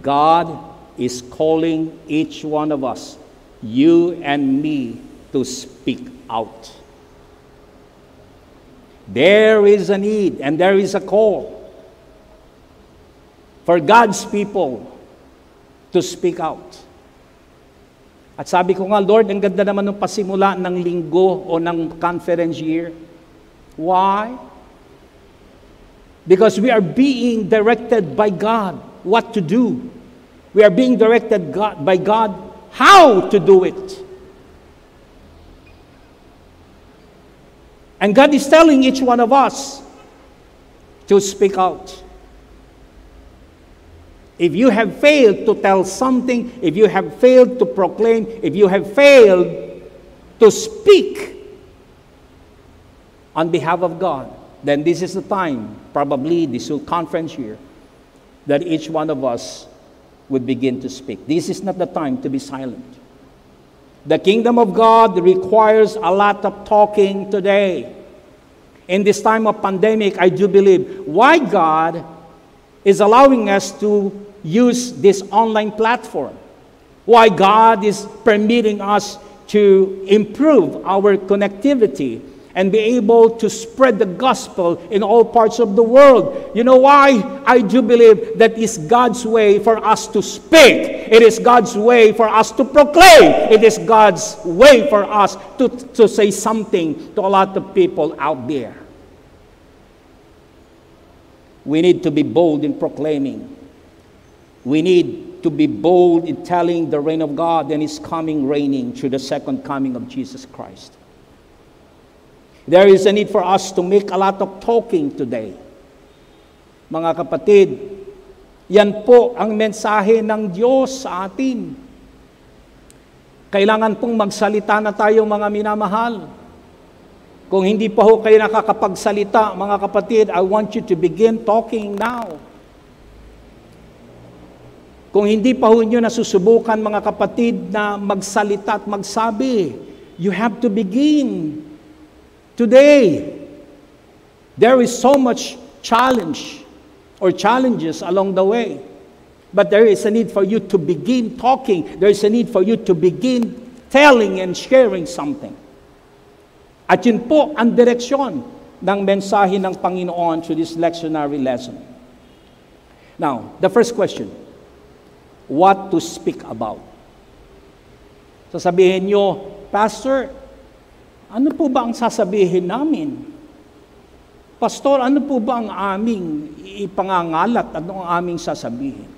God is calling each one of us, you and me, to speak out. There is a need and there is a call for God's people to speak out. At sabi ko nga, Lord, ang ganda naman ng pasimula ng linggo o ng conference year. Why? Because we are being directed by God what to do. We are being directed God, by God how to do it. And God is telling each one of us to speak out. If you have failed to tell something, if you have failed to proclaim, if you have failed to speak on behalf of God, then this is the time, probably this whole conference year, that each one of us would begin to speak. This is not the time to be silent. The kingdom of God requires a lot of talking today. In this time of pandemic, I do believe why God is allowing us to use this online platform. Why God is permitting us to improve our connectivity and be able to spread the gospel in all parts of the world. You know why? I do believe that is God's way for us to speak. It is God's way for us to proclaim. It is God's way for us to, to say something to a lot of people out there. We need to be bold in proclaiming. We need to be bold in telling the reign of God and His coming reigning through the second coming of Jesus Christ. There is a need for us to make a lot of talking today. Mga kapatid, yan po ang mensahe ng Diyos sa atin. Kailangan pong magsalita na tayo mga minamahal. Kung hindi pa ho kayo nakakapagsalita, mga kapatid, I want you to begin talking now. Kung hindi pa ho nyo nasusubukan, mga kapatid, na magsalita at magsabi, you have to begin Today, there is so much challenge or challenges along the way. But there is a need for you to begin talking. There is a need for you to begin telling and sharing something. At yun po ang direksyon ng mensahe ng Panginoon through this lectionary lesson. Now, the first question, what to speak about? Sasabihin nyo, Pastor, ano po ba ang sasabihin namin? Pastor, ano po ba ang aming ipangangalat? Ano ang aming sasabihin?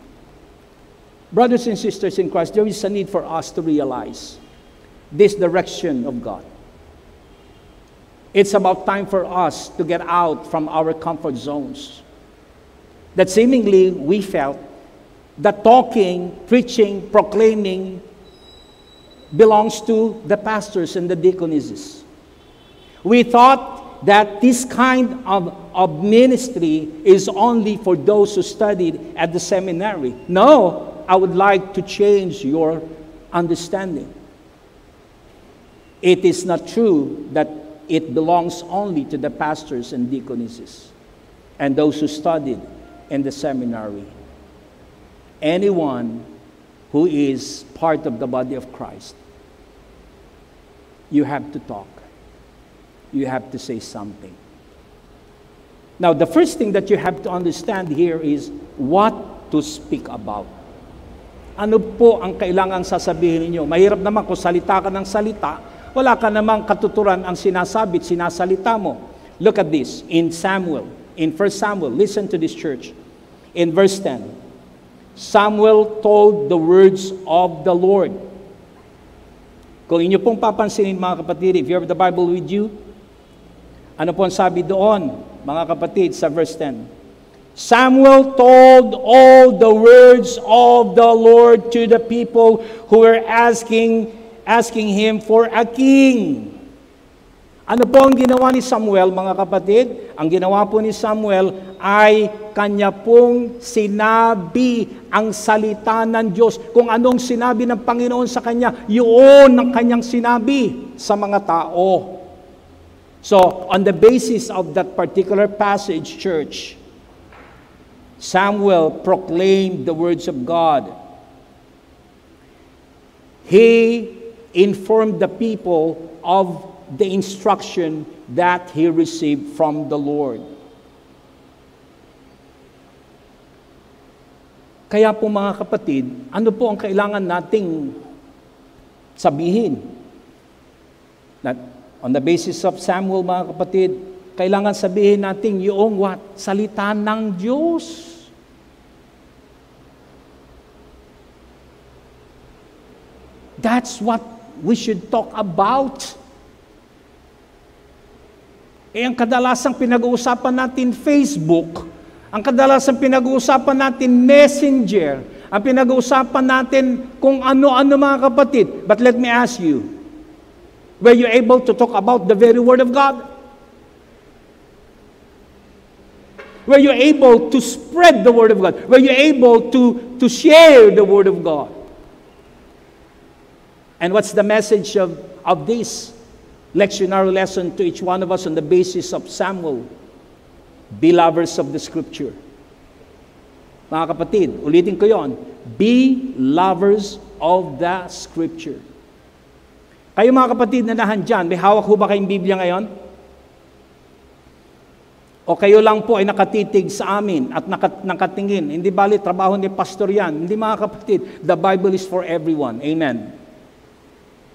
Brothers and sisters in Christ, there is a need for us to realize this direction of God. It's about time for us to get out from our comfort zones. That seemingly we felt that talking, preaching, proclaiming belongs to the pastors and the deaconesses. We thought that this kind of, of ministry is only for those who studied at the seminary. No, I would like to change your understanding. It is not true that it belongs only to the pastors and deaconesses and those who studied in the seminary. Anyone who is part of the body of Christ, you have to talk you have to say something. Now, the first thing that you have to understand here is what to speak about. Ano po ang kailangang sasabihin ninyo? Mahirap naman kung salita ka ng salita, wala ka namang katuturan ang sinasabit, sinasalita mo. Look at this in Samuel, in 1 Samuel, listen to this church. In verse 10, Samuel told the words of the Lord. Kung inyo pong papansinin mga kapatid, if you have the Bible with you, ano po ang sabi doon, mga kapatid, sa verse 10? Samuel told all the words of the Lord to the people who were asking, asking him for a king. Ano po ang ginawa ni Samuel, mga kapatid? Ang ginawa po ni Samuel ay kanya pong sinabi ang salita ng Diyos. Kung anong sinabi ng Panginoon sa kanya, yun ang kanyang sinabi sa mga tao. So, on the basis of that particular passage, church, Samuel proclaimed the words of God. He informed the people of the instruction that he received from the Lord. Kaya po mga kapatid, ano po ang kailangan nating sabihin? That on the basis of Samuel mga kapatid, kailangan sabihin natin yung what? Salita ng Diyos. That's what we should talk about. Eh, ang kadalasang pinag-uusapan natin Facebook, ang kadalasang pinag-uusapan natin Messenger, ang pinag-uusapan natin kung ano-ano mga kapatid. But let me ask you, were you able to talk about the very Word of God? Were you able to spread the Word of God? Were you able to, to share the Word of God? And what's the message of, of this? lectionary lesson to each one of us on the basis of Samuel. Be lovers of the Scripture. Mga kapatid, ulitin ko yon. Be lovers of the Scripture. Kayo mga kapatid na nahandyan, may hawak ho ba kayong Biblia ngayon? O kayo lang po ay nakatitig sa amin at nakat nakatingin. Hindi bali, trabaho ni pastor yan. Hindi mga kapatid, the Bible is for everyone. Amen.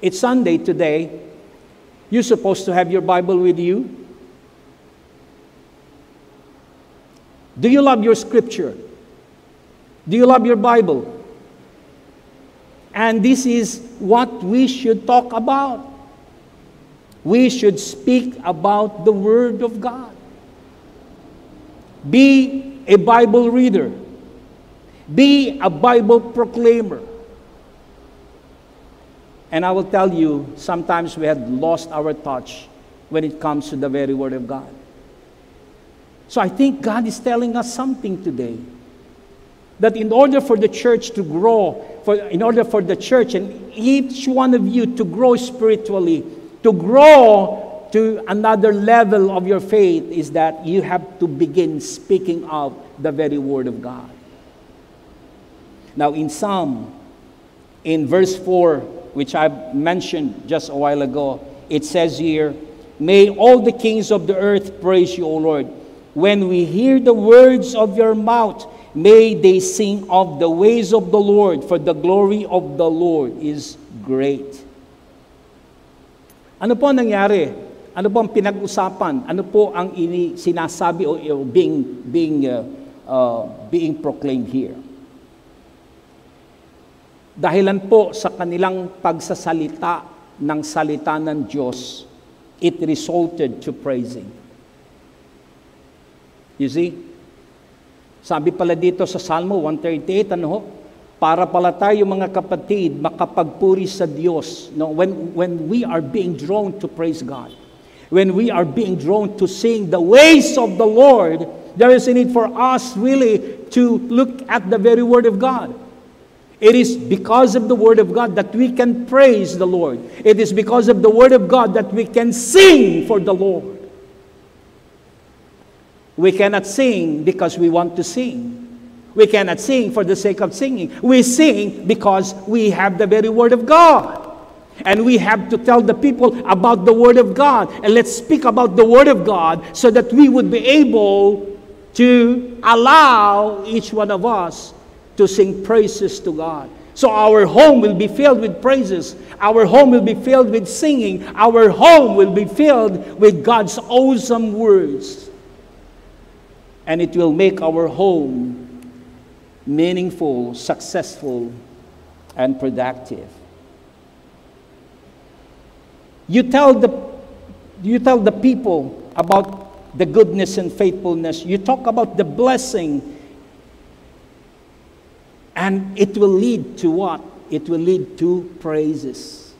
It's Sunday today. You're supposed to have your Bible with you. Do you love your scripture? Do you love your Bible? And this is what we should talk about. We should speak about the Word of God. Be a Bible reader. Be a Bible proclaimer. And I will tell you, sometimes we had lost our touch when it comes to the very Word of God. So I think God is telling us something today. That in order for the church to grow, for, in order for the church and each one of you to grow spiritually, to grow to another level of your faith, is that you have to begin speaking out the very Word of God. Now, in Psalm, in verse 4, which I mentioned just a while ago, it says here, May all the kings of the earth praise you, O Lord. When we hear the words of your mouth, may they sing of the ways of the Lord, for the glory of the Lord is great. Ano po nangyari? Ano po ang pinag-usapan? Ano po ang ini sinasabi o, o being being uh, uh, being proclaimed here? Dahilan po sa kanilang pagsasalita ng salita ng Diyos, it resulted to praising. You see? Sabi pala dito sa Salmo 138, ano ho? Para pala tayo mga kapatid makapagpuri sa Diyos no? when, when we are being drawn to praise God. When we are being drawn to sing the ways of the Lord, there is a need for us really to look at the very Word of God. It is because of the Word of God that we can praise the Lord. It is because of the Word of God that we can sing for the Lord. We cannot sing because we want to sing. We cannot sing for the sake of singing. We sing because we have the very Word of God. And we have to tell the people about the Word of God. And let's speak about the Word of God so that we would be able to allow each one of us to sing praises to God. So our home will be filled with praises. Our home will be filled with singing. Our home will be filled with God's awesome words. And it will make our home meaningful, successful, and productive. You tell the, you tell the people about the goodness and faithfulness. You talk about the blessing and it will lead to what? It will lead to praises.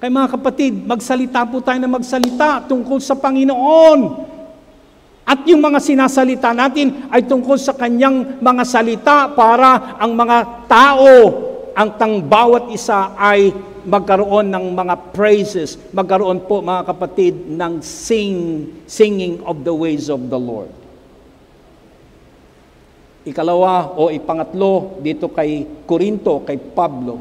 Kaya mga kapatid, magsalita po tayo na magsalita tungkol sa Panginoon. At yung mga sinasalita natin ay tungkol sa kanyang mga salita para ang mga tao, ang tang bawat isa ay magkaroon ng mga praises, magkaroon po mga kapatid ng sing, singing of the ways of the Lord. Ikalawa o ipangatlo dito kay Corinto, kay Pablo.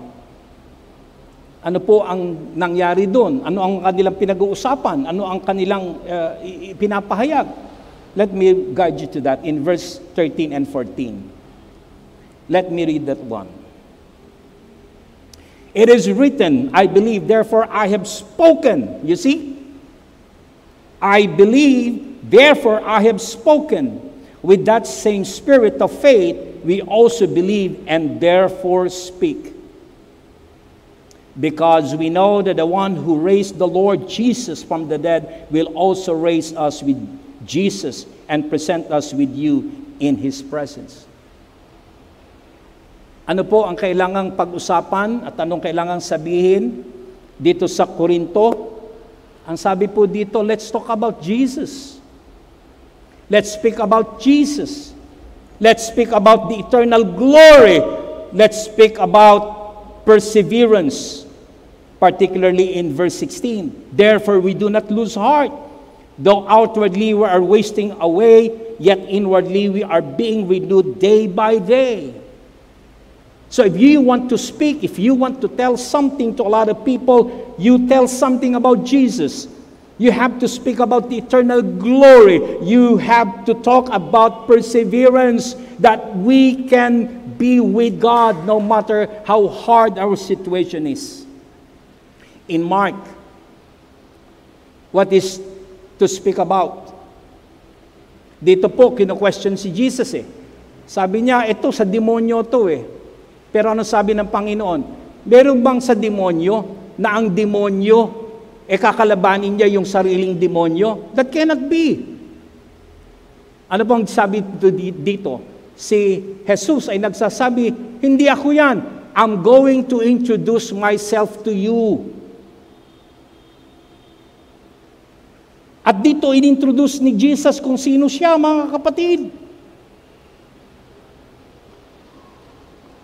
Ano po ang nangyari doon? Ano ang kanilang pinag-uusapan? Ano ang kanilang uh, pinapahayag? Let me guide you to that in verse 13 and 14. Let me read that one. It is written, I believe, therefore I have spoken. You see? I believe, therefore I have spoken. With that same spirit of faith, we also believe and therefore speak. Because we know that the one who raised the Lord Jesus from the dead will also raise us with Jesus and present us with you in His presence. Ano po ang kailangang pag-usapan at anong kailangang sabihin dito sa Korinto? Ang sabi po dito, let's talk about Jesus. Let's speak about Jesus. Let's speak about the eternal glory. Let's speak about perseverance, particularly in verse 16. Therefore, we do not lose heart Though outwardly we are wasting away, yet inwardly we are being renewed day by day. So if you want to speak, if you want to tell something to a lot of people, you tell something about Jesus. You have to speak about the eternal glory. You have to talk about perseverance that we can be with God no matter how hard our situation is. In Mark, what is to speak about. Dito po, kino-question si Jesus eh. Sabi niya, ito sa demonyo to eh. Pero ano sabi ng Panginoon? Meron bang sa demonyo na ang demonyo e kakalabanin niya yung sariling demonyo? That cannot be. Ano pong sabi dito? Si Jesus ay nagsasabi, hindi ako yan. I'm going to introduce myself to you. At dito inintroduce ni Jesus kung sino siya, mga kapatid.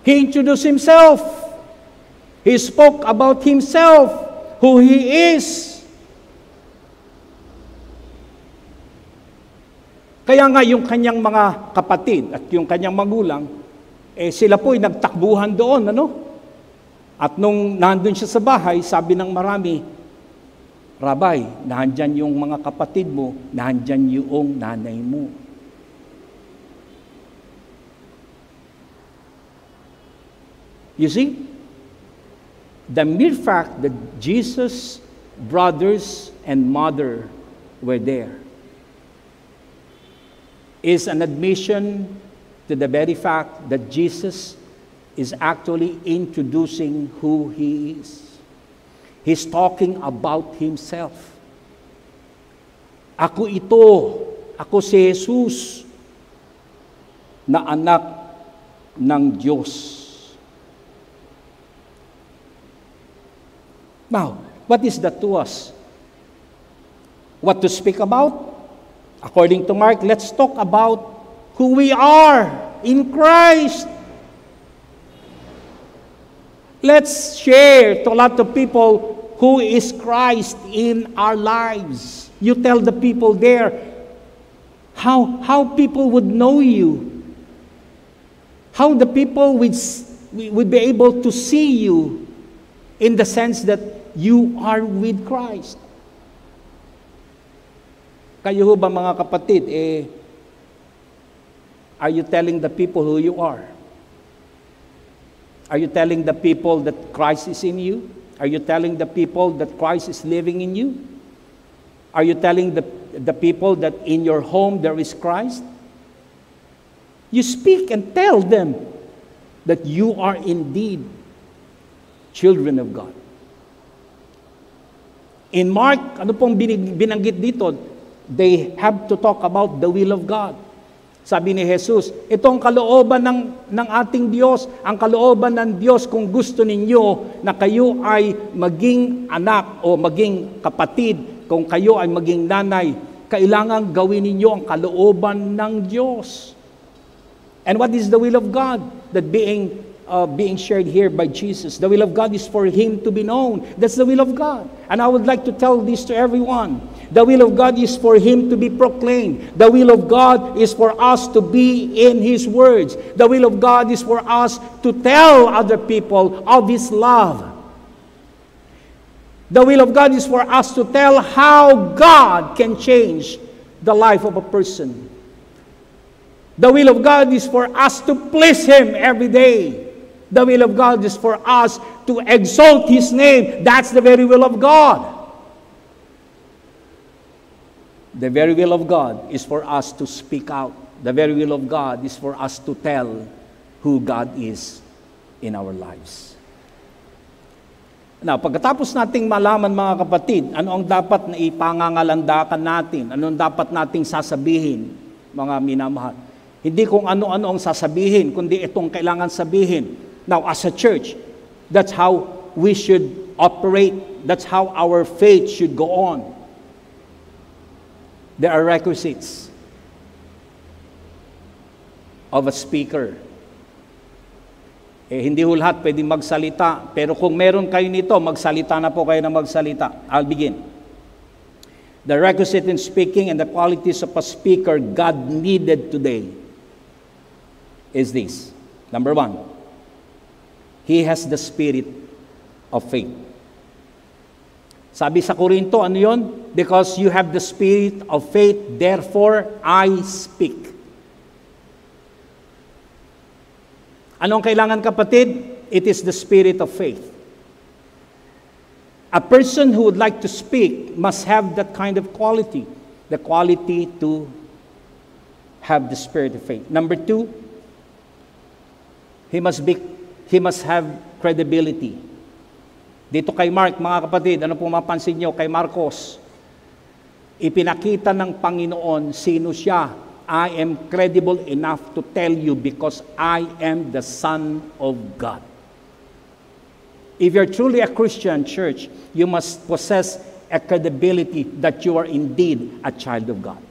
He introduced himself. He spoke about himself, who he is. Kaya nga yung kanyang mga kapatid at yung kanyang magulang, eh sila po ay nagtakbuhan doon, ano? At nung nandun siya sa bahay, sabi ng marami, Rabay, nandyan yung mga kapatid mo, nandyan yung nanay mo. You see, the mere fact that Jesus' brothers and mother were there is an admission to the very fact that Jesus is actually introducing who he is. He's talking about Himself. Ako ito, ako si Jesus na anak ng Diyos. Now, what is that to us? What to speak about? According to Mark, let's talk about who we are in Christ. Let's share to a lot of people who is Christ in our lives. You tell the people there how, how people would know you, how the people would, would be able to see you in the sense that you are with Christ. Kayo ba mga kapatid, eh, are you telling the people who you are? Are you telling the people that Christ is in you? Are you telling the people that Christ is living in you? Are you telling the, the people that in your home there is Christ? You speak and tell them that you are indeed children of God. In Mark, ano pong binanggit dito? They have to talk about the will of God. Sabi ni Jesus, ito ang kalooban ng, ng ating Diyos, ang kalooban ng Diyos kung gusto ninyo na kayo ay maging anak o maging kapatid, kung kayo ay maging nanay, kailangan gawin ninyo ang kalooban ng Diyos. And what is the will of God that being uh, being shared here by Jesus? The will of God is for Him to be known. That's the will of God. And I would like to tell this to everyone. The will of God is for Him to be proclaimed. The will of God is for us to be in His words. The will of God is for us to tell other people of His love. The will of God is for us to tell how God can change the life of a person. The will of God is for us to please Him every day. The will of God is for us to exalt His name. That's the very will of God. The very will of God is for us to speak out. The very will of God is for us to tell who God is in our lives. Now, pagkatapos nating malaman mga kapatid, ano ang dapat na ipangangalandakan natin, ano ang dapat nating sasabihin, mga minamahal. Hindi kung ano-ano ang sasabihin, kundi itong kailangan sabihin. Now, as a church, that's how we should operate. That's how our faith should go on. There are requisites of a speaker. Eh, hindi ho lahat pwedeng magsalita. Pero kung meron kayo nito, magsalita na po kayo na magsalita. I'll begin. The requisite in speaking and the qualities of a speaker God needed today is this. Number one, he has the spirit of faith. Sabi sa Korinto, ano yon? Because you have the spirit of faith, therefore I speak. Anong kailangan kapatid? It is the spirit of faith. A person who would like to speak must have that kind of quality, the quality to have the spirit of faith. Number two, he must be he must have credibility. Dito kay Mark, mga kapatid, ano po mapansin nyo kay Marcos? Ipinakita ng Panginoon sino siya. I am credible enough to tell you because I am the Son of God. If you're truly a Christian church, you must possess a credibility that you are indeed a child of God.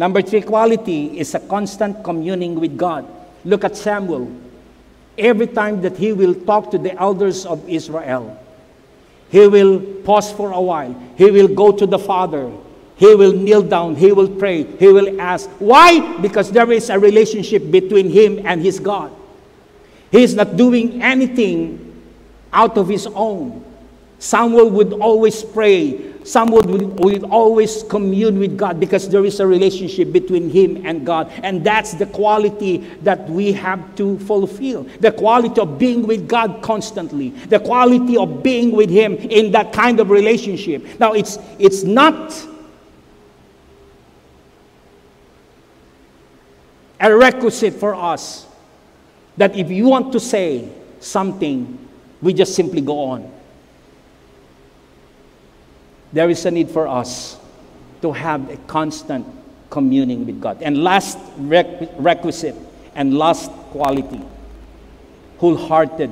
Number three quality is a constant communing with God. Look at Samuel. Every time that he will talk to the elders of Israel, he will pause for a while. He will go to the Father. He will kneel down. He will pray. He will ask. Why? Because there is a relationship between him and his God. He is not doing anything out of his own. Samuel would always pray. Samuel would, would always commune with God because there is a relationship between him and God. And that's the quality that we have to fulfill. The quality of being with God constantly. The quality of being with him in that kind of relationship. Now, it's, it's not a requisite for us that if you want to say something, we just simply go on. There is a need for us to have a constant communing with God. And last requisite and last quality, wholehearted.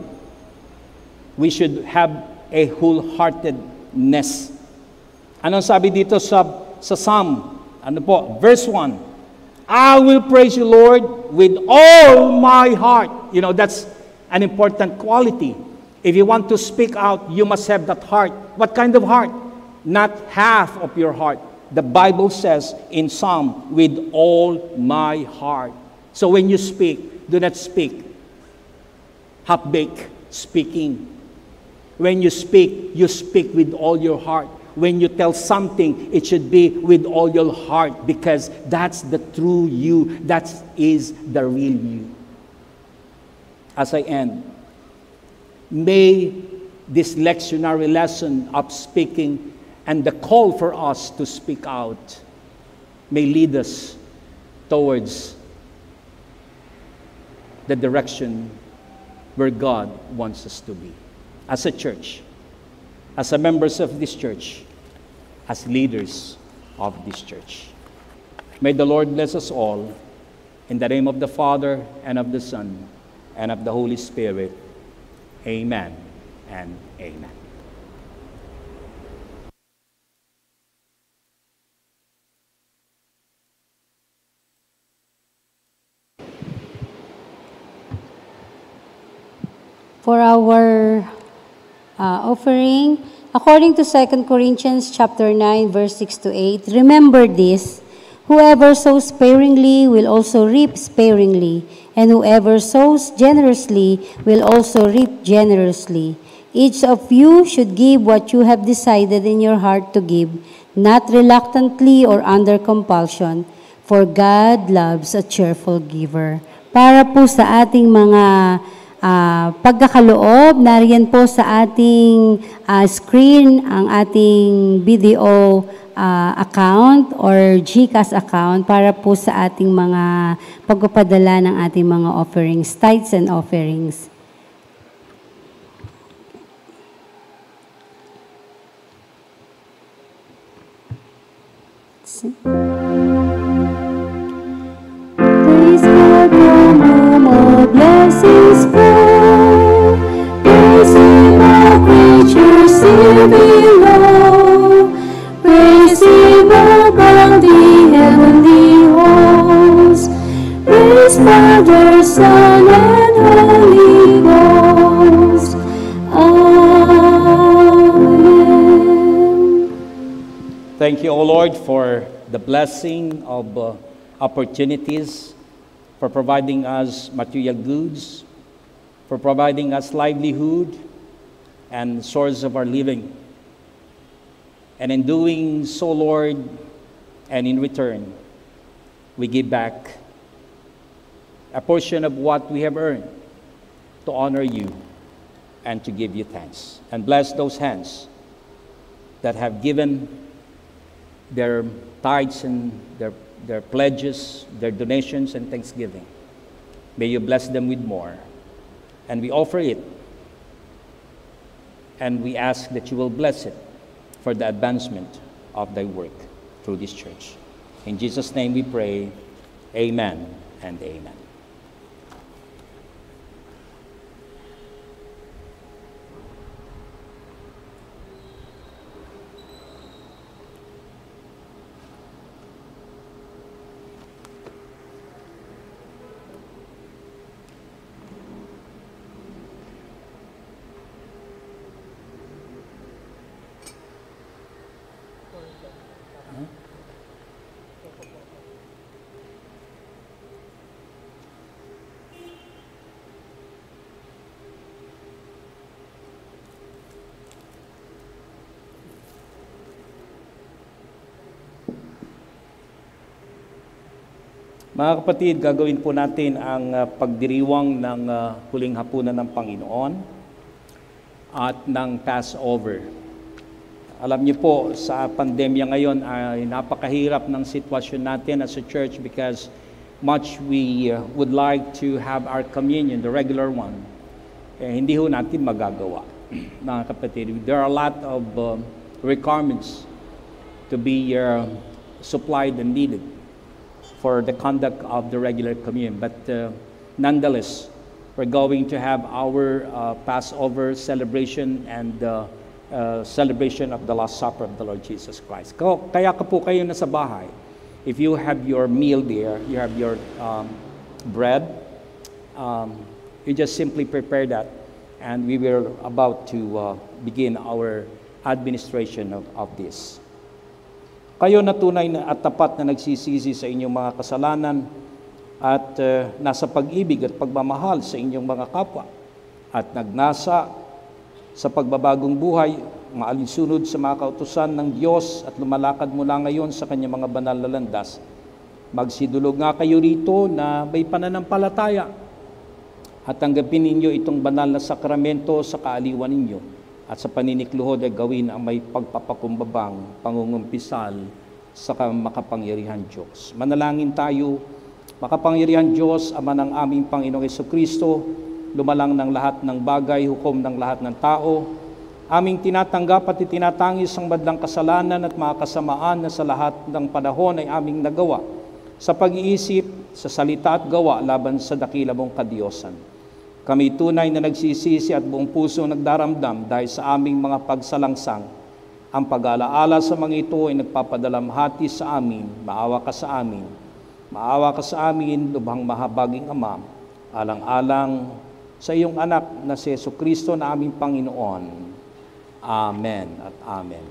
We should have a wholeheartedness. Anong sabi dito sa, sa Psalm? Ano po? Verse 1. I will praise you, Lord, with all my heart. You know, that's an important quality. If you want to speak out, you must have that heart. What kind of heart? Not half of your heart. The Bible says in Psalm, with all my heart. So when you speak, do not speak half baked speaking. When you speak, you speak with all your heart. When you tell something, it should be with all your heart because that's the true you. That is the real you. As I end, may this lectionary lesson of speaking and the call for us to speak out may lead us towards the direction where God wants us to be. As a church, as a members of this church, as leaders of this church. May the Lord bless us all. In the name of the Father, and of the Son, and of the Holy Spirit. Amen and amen. For our uh, offering, according to 2 Corinthians chapter 9 verse 6 to 8, remember this, whoever sows sparingly will also reap sparingly, and whoever sows generously will also reap generously. Each of you should give what you have decided in your heart to give, not reluctantly or under compulsion, for God loves a cheerful giver. Para po sa ating mga Ah, pagkakaloob, nariyan po sa ating ah, screen ang ating video ah, account or GCash account para po sa ating mga pagpapadala ng ating mga offerings, tithes and offerings. Praise Thank you, O Lord, for the blessing of uh, opportunities, for providing us material goods, for providing us livelihood and source of our living. And in doing so, Lord, and in return, we give back a portion of what we have earned to honor you and to give you thanks. And bless those hands that have given their tithes and their, their pledges, their donations and thanksgiving. May you bless them with more. And we offer it. And we ask that you will bless it for the advancement of thy work through this church. In Jesus' name we pray. Amen and amen. Mga kapatid, gagawin po natin ang ah, pagdiriwang ng ah, huling hapunan ng Panginoon at ng Passover. Alam niyo po, sa pandemya ngayon ay napakahirap ng sitwasyon natin as a church because much we uh, would like to have our communion, the regular one. Eh, hindi ho natin magagawa, mga kapatid. There are a lot of um, requirements to be uh, supplied and needed for the conduct of the regular communion. But uh, nonetheless, we're going to have our uh, Passover celebration and uh, uh, celebration of the Last Supper of the Lord Jesus Christ. Kaya ka po kayo nasa bahay, if you have your meal there, you have your um, bread, um, you just simply prepare that, and we will about to uh, begin our administration of, of this. Kayo na tunay na at tapat na nagsisisi sa inyong mga kasalanan at uh, nasa pag-ibig at pagmamahal sa inyong mga kapwa at nagnasa sa pagbabagong buhay, maalinsunod sa mga kautusan ng Diyos at lumalakad mula ngayon sa kanyang mga banal na landas. Magsidulog nga kayo rito na may pananampalataya at tanggapin ninyo itong banal na sakramento sa kaaliwan ninyo at sa paninikluhod ay gawin ang may pagpapakumbabang pangungumpisal sa makapangyarihan Diyos. Manalangin tayo, makapangyarihan Diyos, Ama ng aming Panginoong Yeso Kristo, lumalang ng lahat ng bagay, hukom ng lahat ng tao, aming tinatanggap at itinatangis ang madlang kasalanan at mga kasamaan na sa lahat ng panahon ay aming nagawa sa pag-iisip, sa salita at gawa laban sa dakila mong kadiyosan. Kami tunay na nagsisisi at buong puso nagdaramdam dahil sa aming mga pagsalangsang. Ang pag-alaala sa mga ito ay nagpapadalamhati sa amin, maawa ka sa amin. Maawa ka sa amin, lubhang mahabaging Ama, alang-alang sa iyong anak na si Yesu Kristo na aming Panginoon. Amen at Amen.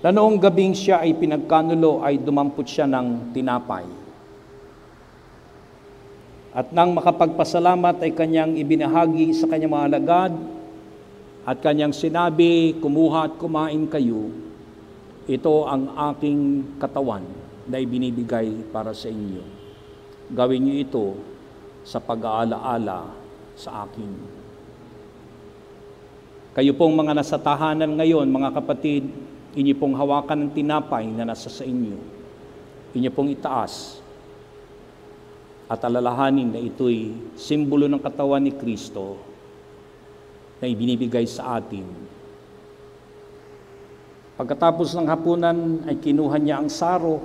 Na noong gabing siya ay pinagkanulo ay dumampot siya ng tinapay. At nang makapagpasalamat ay kanyang ibinahagi sa kanyang mga alagad at kanyang sinabi, kumuha at kumain kayo. Ito ang aking katawan na ibinibigay para sa inyo. Gawin niyo ito sa pag-aalaala sa akin. Kayo pong mga nasa tahanan ngayon, mga kapatid, Inyo pong hawakan ng tinapay na nasa sa inyo. Inyo pong itaas at alalahanin na ito'y simbolo ng katawan ni Kristo na ibinibigay sa atin. Pagkatapos ng hapunan ay kinuha niya ang saro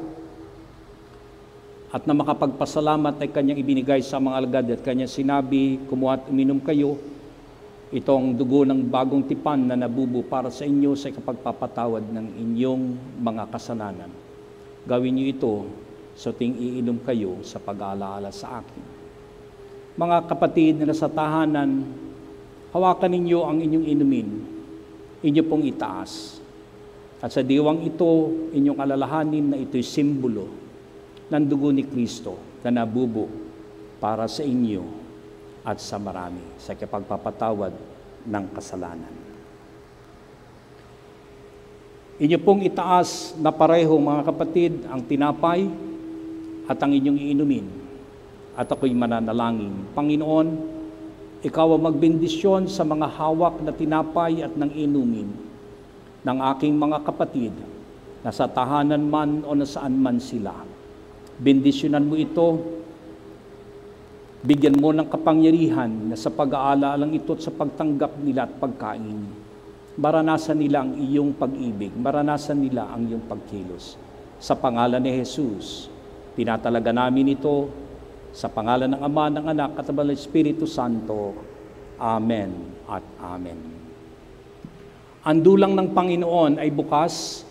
at na makapagpasalamat ay kanyang ibinigay sa mga alagad at kanyang sinabi, kumuha at uminom kayo, itong dugo ng bagong tipan na nabubo para sa inyo sa kapagpapatawad ng inyong mga kasalanan. Gawin niyo ito sa ting iinom kayo sa pag-aalaala sa akin. Mga kapatid na nasa tahanan, hawakan ninyo ang inyong inumin, inyo pong itaas. At sa diwang ito, inyong alalahanin na ito'y simbolo ng dugo ni Kristo na nabubo para sa inyo at sa marami sa kapagpapatawad ng kasalanan. Inyo pong itaas na pareho mga kapatid ang tinapay at ang inyong iinumin at ako'y mananalangin. Panginoon, ikaw ang magbendisyon sa mga hawak na tinapay at ng inumin ng aking mga kapatid na sa tahanan man o nasaan man sila. Bendisyonan mo ito Bigyan mo ng kapangyarihan na sa pag-aalalang ito at sa pagtanggap nila at pagkain, maranasan nila ang iyong pag-ibig, maranasan nila ang iyong pagkilos. Sa pangalan ni Jesus, tinatalaga namin ito sa pangalan ng Ama, ng Anak at ng Espiritu Santo. Amen at Amen. Ang dulang ng Panginoon ay bukas,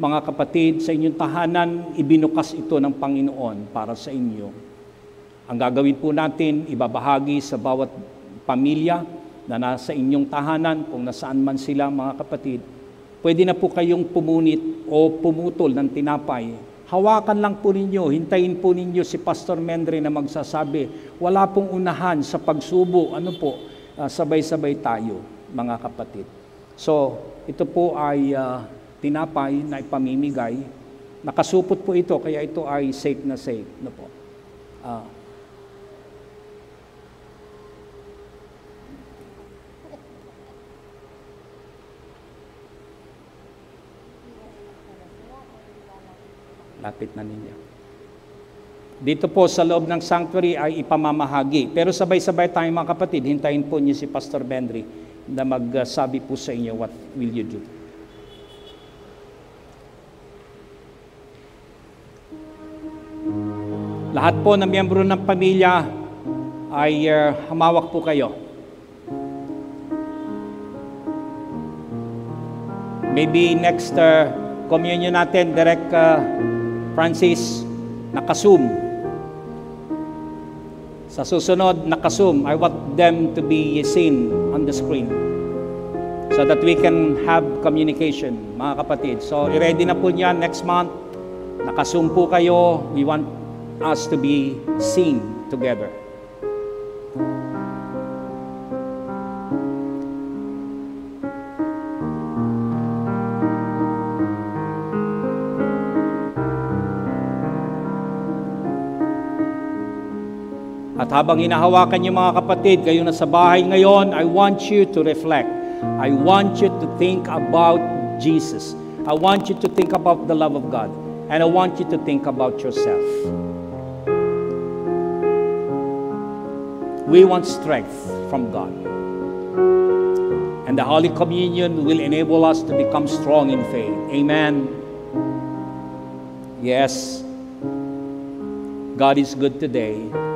mga kapatid, sa inyong tahanan, ibinukas ito ng Panginoon para sa inyo ang gagawin po natin, ibabahagi sa bawat pamilya na nasa inyong tahanan, kung nasaan man sila mga kapatid, pwede na po kayong pumunit o pumutol ng tinapay. Hawakan lang po ninyo, hintayin po ninyo si Pastor Mendre na magsasabi, wala pong unahan sa pagsubo, ano po, uh, sabay-sabay tayo, mga kapatid. So, ito po ay uh, tinapay na ipamimigay. Nakasupot po ito, kaya ito ay safe na safe. Ano po. Uh, Lapit na ninyo. Dito po sa loob ng sanctuary ay ipamamahagi. Pero sabay-sabay tayo mga kapatid, hintayin po niyo si Pastor Bendry na magsabi po sa inyo what will you do. Lahat po ng miyembro ng pamilya ay uh, hamawak po kayo. Maybe next uh, communion natin, direct uh, Francis, nakasum. Sa susunod, nakasum. I want them to be seen on the screen so that we can have communication, mga kapatid. So, i-ready na po niyan next month. Nakasum po kayo. We want us to be seen together. Habang hinahawakan niyo mga kapatid, kayo na sa bahay ngayon, I want you to reflect. I want you to think about Jesus. I want you to think about the love of God. And I want you to think about yourself. We want strength from God. And the Holy Communion will enable us to become strong in faith. Amen. Yes, God is good today.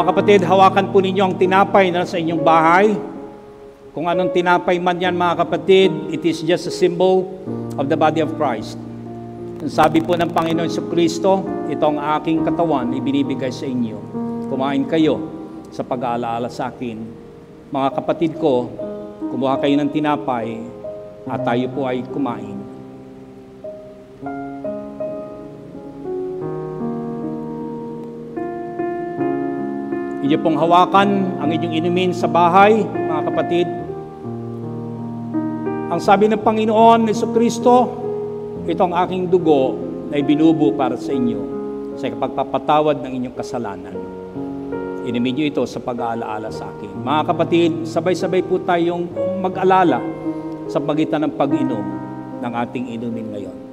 Mga kapatid, hawakan po ninyo ang tinapay na sa inyong bahay. Kung anong tinapay man yan mga kapatid, it is just a symbol of the body of Christ. Sabi po ng Panginoon sa Kristo, ito ang aking katawan, ibinibigay sa inyo. Kumain kayo sa pag-aalaala sa akin. Mga kapatid ko, kumuha kayo ng tinapay at tayo po ay kumain. Inyo pong hawakan ang inyong inumin sa bahay, mga kapatid. Ang sabi ng Panginoon, Yeso Kristo, ito ang aking dugo na ibinubo para sa inyo sa pagpapatawad ng inyong kasalanan. Inumin niyo ito sa pag-aalaala sa akin. Mga kapatid, sabay-sabay po tayong mag-alala sa pagitan ng pag-inom ng ating inumin ngayon.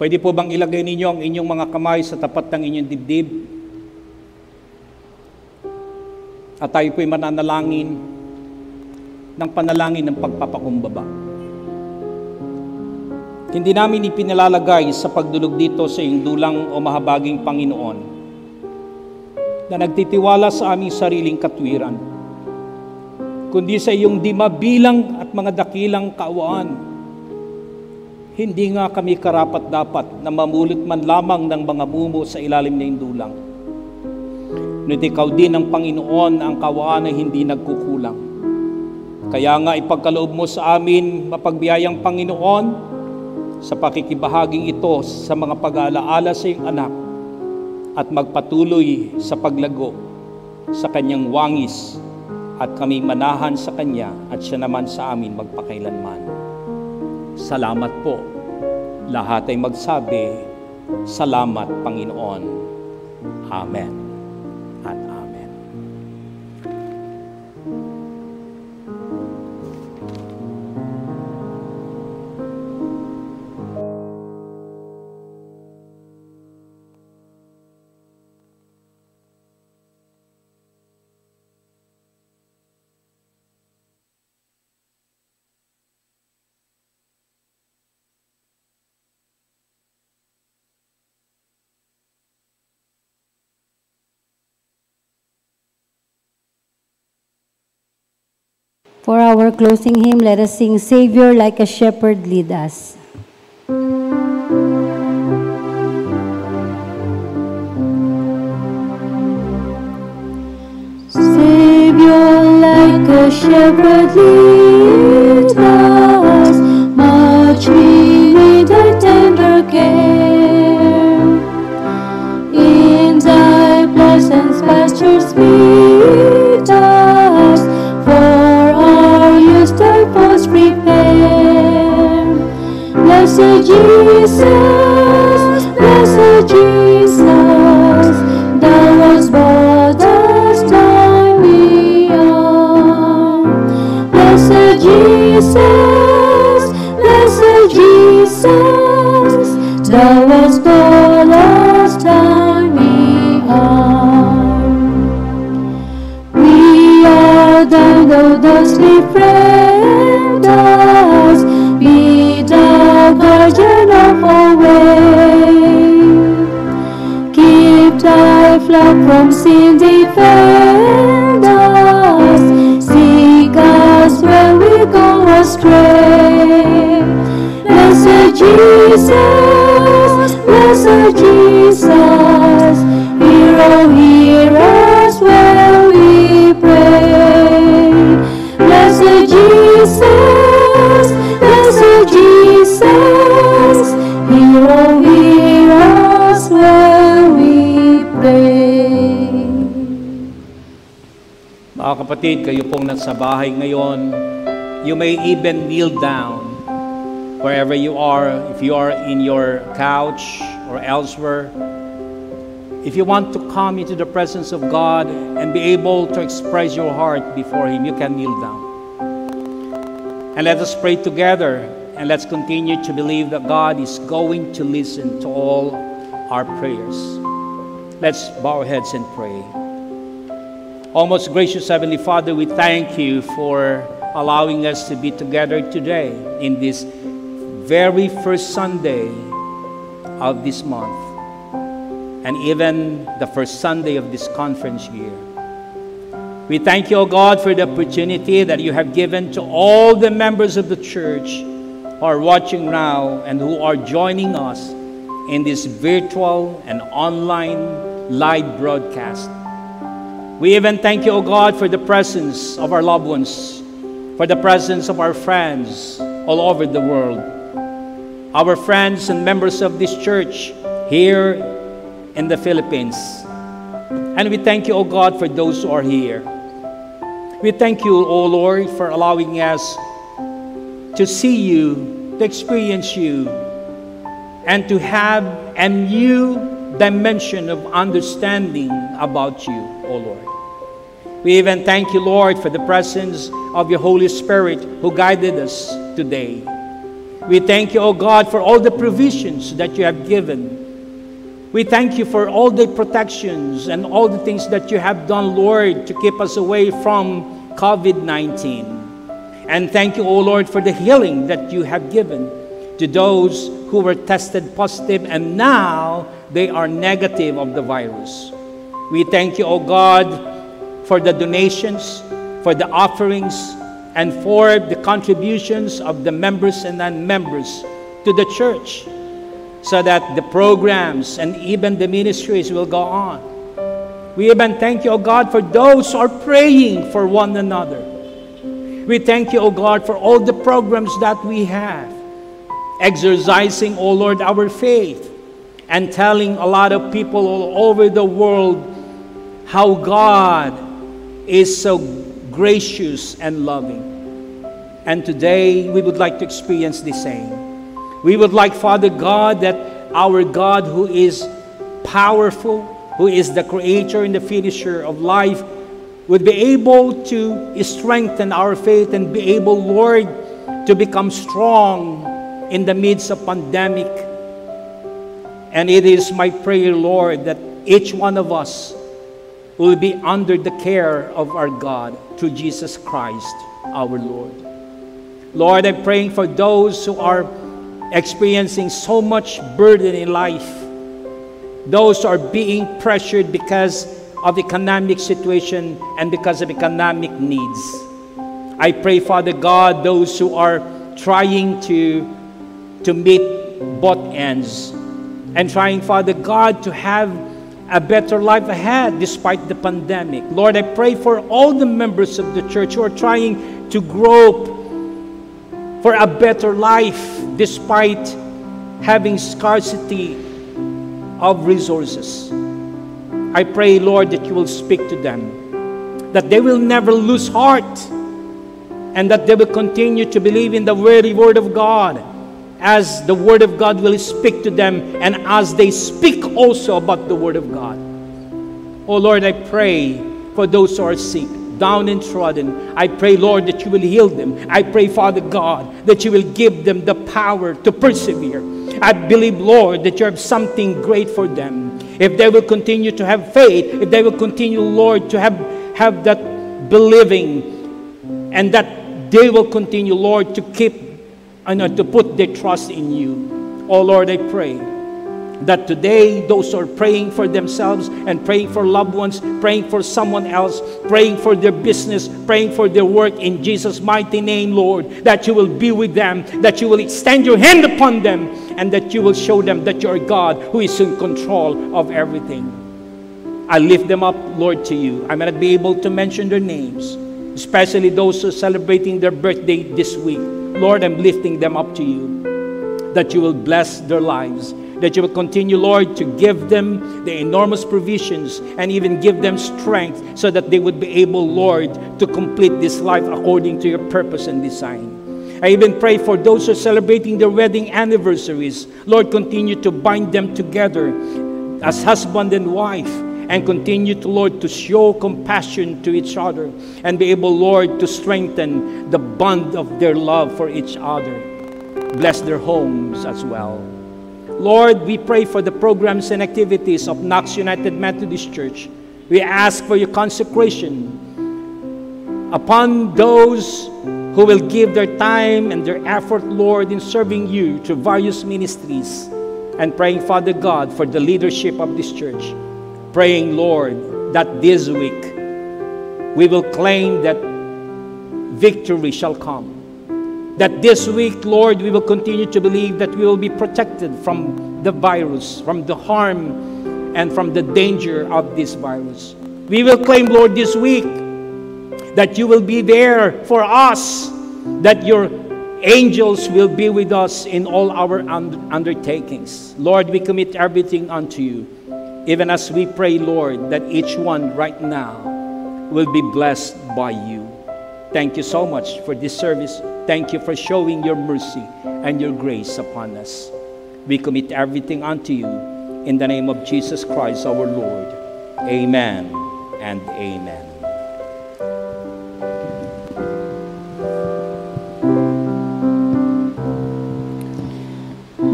Pwede po bang ilagay ninyo ang inyong mga kamay sa tapat ng inyong dibdib? At tayo po'y mananalangin ng panalangin ng pagpapakumbaba. Hindi namin ipinalalagay sa pagdulog dito sa iyong dulang o mahabaging Panginoon na nagtitiwala sa aming sariling katwiran, kundi sa iyong di mabilang at mga dakilang kaawaan hindi nga kami karapat dapat na mamulot man lamang ng mga mumo sa ilalim ng dulang. Ngunit ikaw din ang Panginoon ang kawaan na hindi nagkukulang. Kaya nga ipagkaloob mo sa amin, mapagbiyayang Panginoon, sa pakikibahaging ito sa mga pag-aalaala sa iyong anak at magpatuloy sa paglago sa kanyang wangis at kami manahan sa kanya at siya naman sa amin magpakailanman. Salamat po. Lahat ay magsabi, Salamat, Panginoon. Amen For our closing hymn, let us sing Savior like a shepherd lead us. Savior, like a shepherd, lead kapatid, kayo pong nasa bahay ngayon, you may even kneel down wherever you are, if you are in your couch or elsewhere. If you want to come into the presence of God and be able to express your heart before Him, you can kneel down. And let us pray together and let's continue to believe that God is going to listen to all our prayers. Let's bow our heads and pray. Oh, Almost gracious Heavenly Father, we thank you for allowing us to be together today in this very first Sunday of this month, and even the first Sunday of this conference year. We thank you, O God, for the opportunity that you have given to all the members of the church who are watching now and who are joining us in this virtual and online live broadcast. We even thank you, O God, for the presence of our loved ones, for the presence of our friends all over the world. Our friends and members of this church here in the Philippines. And we thank you, O God, for those who are here. We thank you, O Lord, for allowing us to see you, to experience you, and to have a new dimension of understanding about you, O Lord. We even thank you, Lord, for the presence of your Holy Spirit who guided us today. We thank you, O God, for all the provisions that you have given. We thank you for all the protections and all the things that you have done, Lord, to keep us away from COVID 19. And thank you, O Lord, for the healing that you have given to those who were tested positive and now they are negative of the virus. We thank you, O God, for the donations, for the offerings, and for the contributions of the members and non-members to the church so that the programs and even the ministries will go on. We even thank you, O God, for those who are praying for one another. We thank you, O God, for all the programs that we have, exercising, O Lord, our faith and telling a lot of people all over the world how God is so gracious and loving. And today, we would like to experience the same. We would like, Father God, that our God, who is powerful, who is the creator and the finisher of life, would be able to strengthen our faith and be able, Lord, to become strong in the midst of pandemic. And it is my prayer, Lord, that each one of us will be under the care of our God through Jesus Christ, our Lord. Lord, I'm praying for those who are experiencing so much burden in life, those who are being pressured because of economic situation and because of economic needs. I pray, Father God, those who are trying to, to meet both ends and trying, Father God, to have a better life ahead despite the pandemic. Lord, I pray for all the members of the church who are trying to grope for a better life despite having scarcity of resources. I pray, Lord, that you will speak to them, that they will never lose heart, and that they will continue to believe in the very word of God as the Word of God will speak to them and as they speak also about the Word of God. Oh Lord, I pray for those who are sick, down and trodden. I pray, Lord, that you will heal them. I pray, Father God, that you will give them the power to persevere. I believe, Lord, that you have something great for them. If they will continue to have faith, if they will continue, Lord, to have, have that believing, and that they will continue, Lord, to keep uh, and to put their trust in you. Oh Lord, I pray that today those who are praying for themselves and praying for loved ones, praying for someone else, praying for their business, praying for their work in Jesus' mighty name, Lord, that you will be with them, that you will extend your hand upon them, and that you will show them that you're God who is in control of everything. I lift them up, Lord, to you. I may not be able to mention their names, especially those who are celebrating their birthday this week. Lord, I'm lifting them up to you. that you will bless their lives, that you will continue, Lord, to give them the enormous provisions and even give them strength so that they would be able, Lord, to complete this life according to your purpose and design. I even pray for those who are celebrating their wedding anniversaries. Lord, continue to bind them together as husband and wife and continue to, Lord, to show compassion to each other and be able, Lord, to strengthen the bond of their love for each other. Bless their homes as well. Lord, we pray for the programs and activities of Knox United Methodist Church. We ask for your consecration upon those who will give their time and their effort, Lord, in serving you to various ministries and praying, Father God, for the leadership of this church praying, Lord, that this week we will claim that victory shall come. That this week, Lord, we will continue to believe that we will be protected from the virus, from the harm, and from the danger of this virus. We will claim, Lord, this week that you will be there for us, that your angels will be with us in all our undertakings. Lord, we commit everything unto you. Even as we pray, Lord, that each one right now will be blessed by you. Thank you so much for this service. Thank you for showing your mercy and your grace upon us. We commit everything unto you in the name of Jesus Christ our Lord. Amen and amen.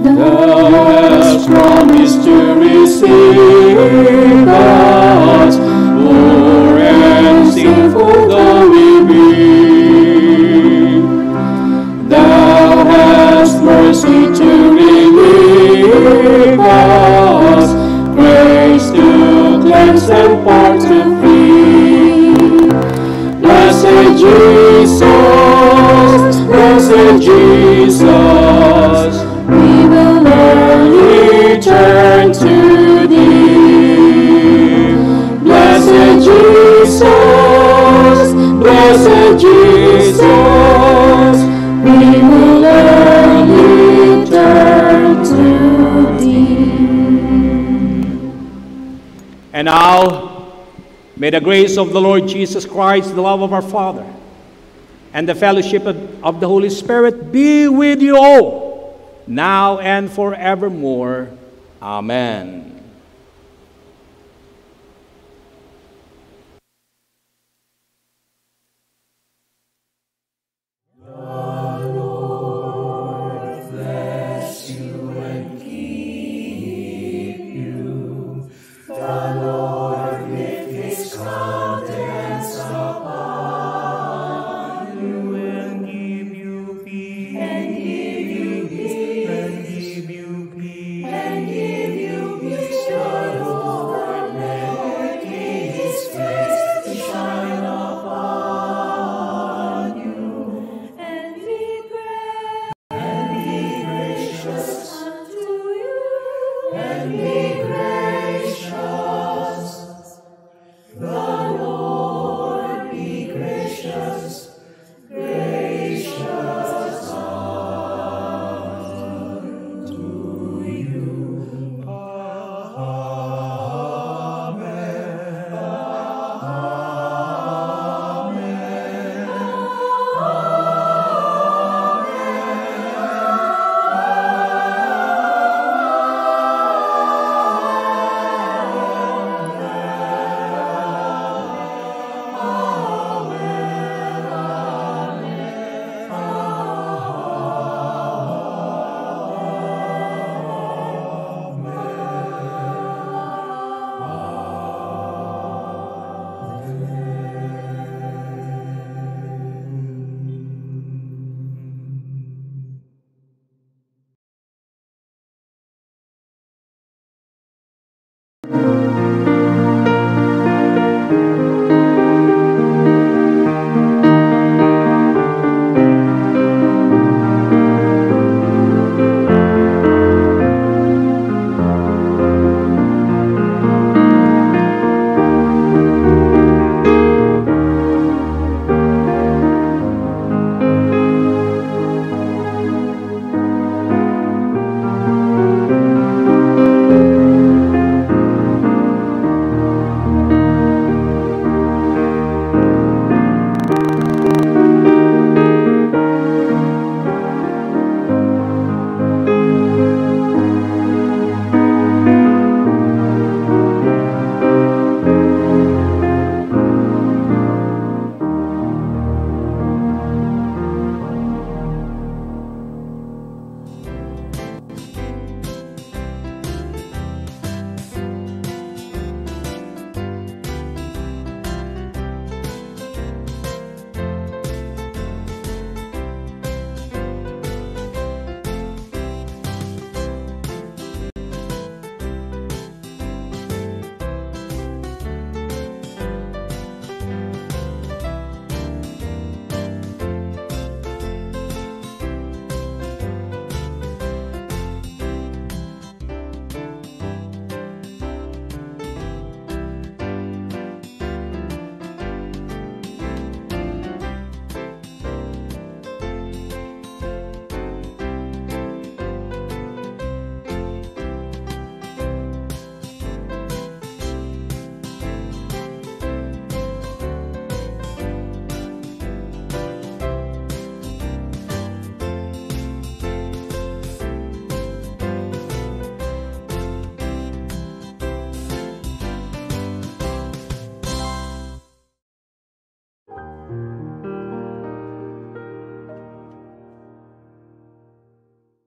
Thou hast promised to receive and part to free. Blessed Jesus, blessed Jesus, we will early turn to thee. Blessed Jesus, blessed Jesus, we will And now, may the grace of the Lord Jesus Christ, the love of our Father, and the fellowship of, of the Holy Spirit be with you all, now and forevermore. Amen. Oh. I Lord.